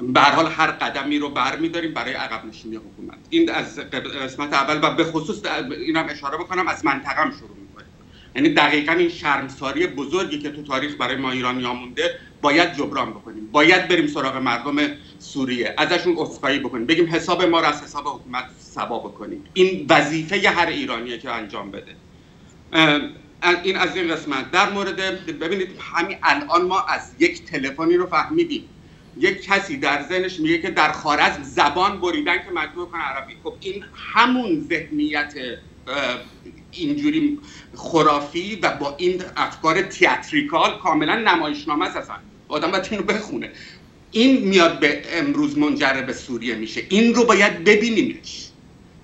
به حال هر قدمی رو برمیداریم برای عقب نشینی حکومت. این از قسمت اول و به خصوص اینم اشاره بکنم از منطقم شروع یعنی دقیقا این شرمساری بزرگی که تو تاریخ برای ما ایرانی مونده باید جبران بکنیم. باید بریم سراغ مردم سوریه. ازشون عذرخواهی بکنیم. بگیم حساب ما رو از حساب حکومت سبا بکنیم. این وظیفه هر ایرانیه که انجام بده. این از این قسمت. در مورد ببینید همین الان ما از یک تلفنی رو فهمیدیم. یک کسی در ذهنش میگه که در خارزم زبان بریدن که مجبور کنه عربی. خب این همون ذهنیت اینجوری خرافی و با این افکار تیاتریکال کاملا نمایشنامه اصلا. آدم باید اینو بخونه. این میاد به امروز منجر به سوریه میشه. این رو باید ببینیمش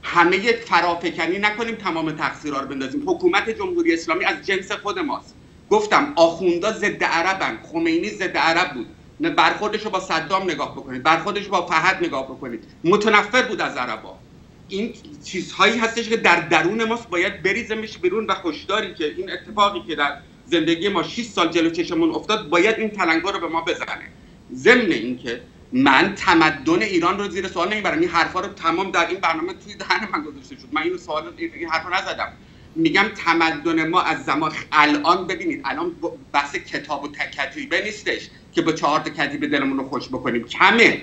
همه فرافکنی نکنیم تمام تقصیرها رو بندازیم. حکومت جمهوری اسلامی از جنس خود ماست. گفتم آخوندا ضد عربن. خمینی ضد عرب بود. برخوردش رو با صدام نگاه بکنید. برخوردش با فهد نگاه بکنید. متنفر بود از عربا. این چیزهایی هستش که در درون ماست باید بریزه میشه بیرون و خوشداری که این اتفاقی که در زندگی ما 6 سال جلو چشمون افتاد باید این تلنگا رو به ما بزنه. ضمن اینکه من تمدن ایران رو زیر سوال نمی‌برم. این حرفا رو تمام در این برنامه توی دهن من گذاشته شد. من این سوال این حرفا نزدم. میگم تمدن ما از زمان الان ببینید الان بحث کتاب و تکتیبه نیستش که با چهار تا کتیبه دلمون رو خوش بکنیم. کمه.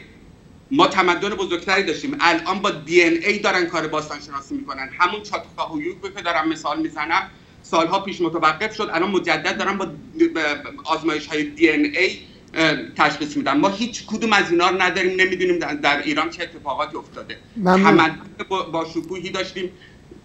ما تمدن بزرگتری داشتیم. الان با دی ان ای دارن کار باستان شناسی می‌کنن. همون چاتوکاهویوک که دارم مثال می‌زنم سالها پیش متوقف شد الان مجدد دارن با آزمایش های دی ان ای تشخیص میدن. ما هیچ کدوم از اینا رو نداریم نمی‌دونیم در ایران چه اتفاقاتی افتاده. تمدن با شکوهی داشتیم.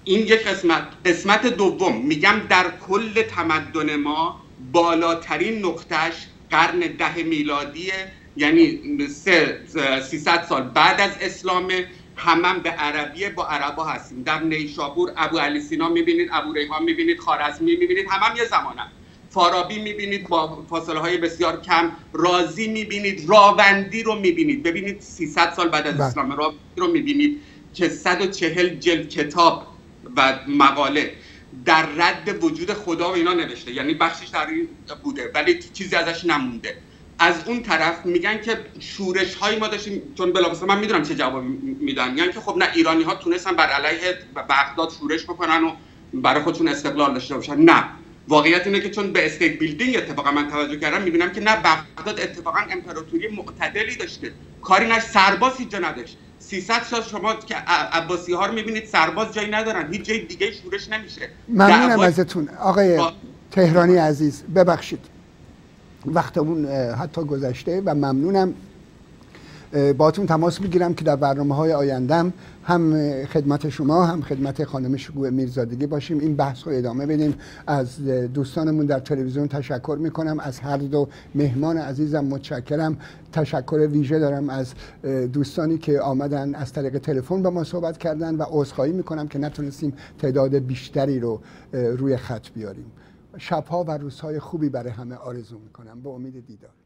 این یک قسمت. قسمت دوم. میگم در کل تمدن ما بالاترین نقطهش قرن ده میلادیه یعنی سه 300 سال بعد از اسلام همم به عربیه با عربا هستیم. در نیشابور ابو علی سینا می‌بینید ابو ریحان می‌بینید خارزمی می‌بینید همم هم یه زمانم فارابی می‌بینید با فاصله های بسیار کم. رازی می‌بینید راوندی رو می‌بینید. ببینید 300 سال بعد از بله. اسلام راوندی رو می‌بینید که 140 جلد کتاب و مقاله در رد وجود خدا و اینا نوشته. یعنی بخشش در این بوده ولی چیزی ازش نمونده. از اون طرف میگن که شورش های ما داشتیم چون بلافاصله من می‌دونم چه جوابی میدن. میگن که خب نه ایرانی ها تونستن بر علیه بغداد شورش بکنن و برای خودشون استقلال داشته باشن. نه. واقعیت اینه که چون به state building اتفاقا من توجه کردم می‌بینم که نه بغداد اتفاقا امپراتوری معتدلی داشته. کاری نه سرباز هیچ نداشت. 300 سال شما که عباسی ها رو می‌بینید سرباز جایی ندارن. هیچ جای دیگه شورش نمیشه. ممنونم ازتون. آقای تهرانی عزیز ببخشید. وقتمون حتی گذشته و ممنونم باتون تماس می‌گیرم که در برنامه های آیندم هم خدمت شما هم خدمت خانم شگوه میرزادگی باشیم. این بحث رو ادامه بدیم. از دوستانمون در تلویزیون تشکر می‌کنم. از هر دو مهمان عزیزم متشکرم. تشکر ویژه دارم از دوستانی که آمدن از طریق تلفن با ما صحبت کردن و عذرخواهی می‌کنم که نتونستیم تعداد بیشتری رو روی خط بیاریم. شبها و روزهای خوبی برای همه آرزو می‌کنم. به امید دیدار.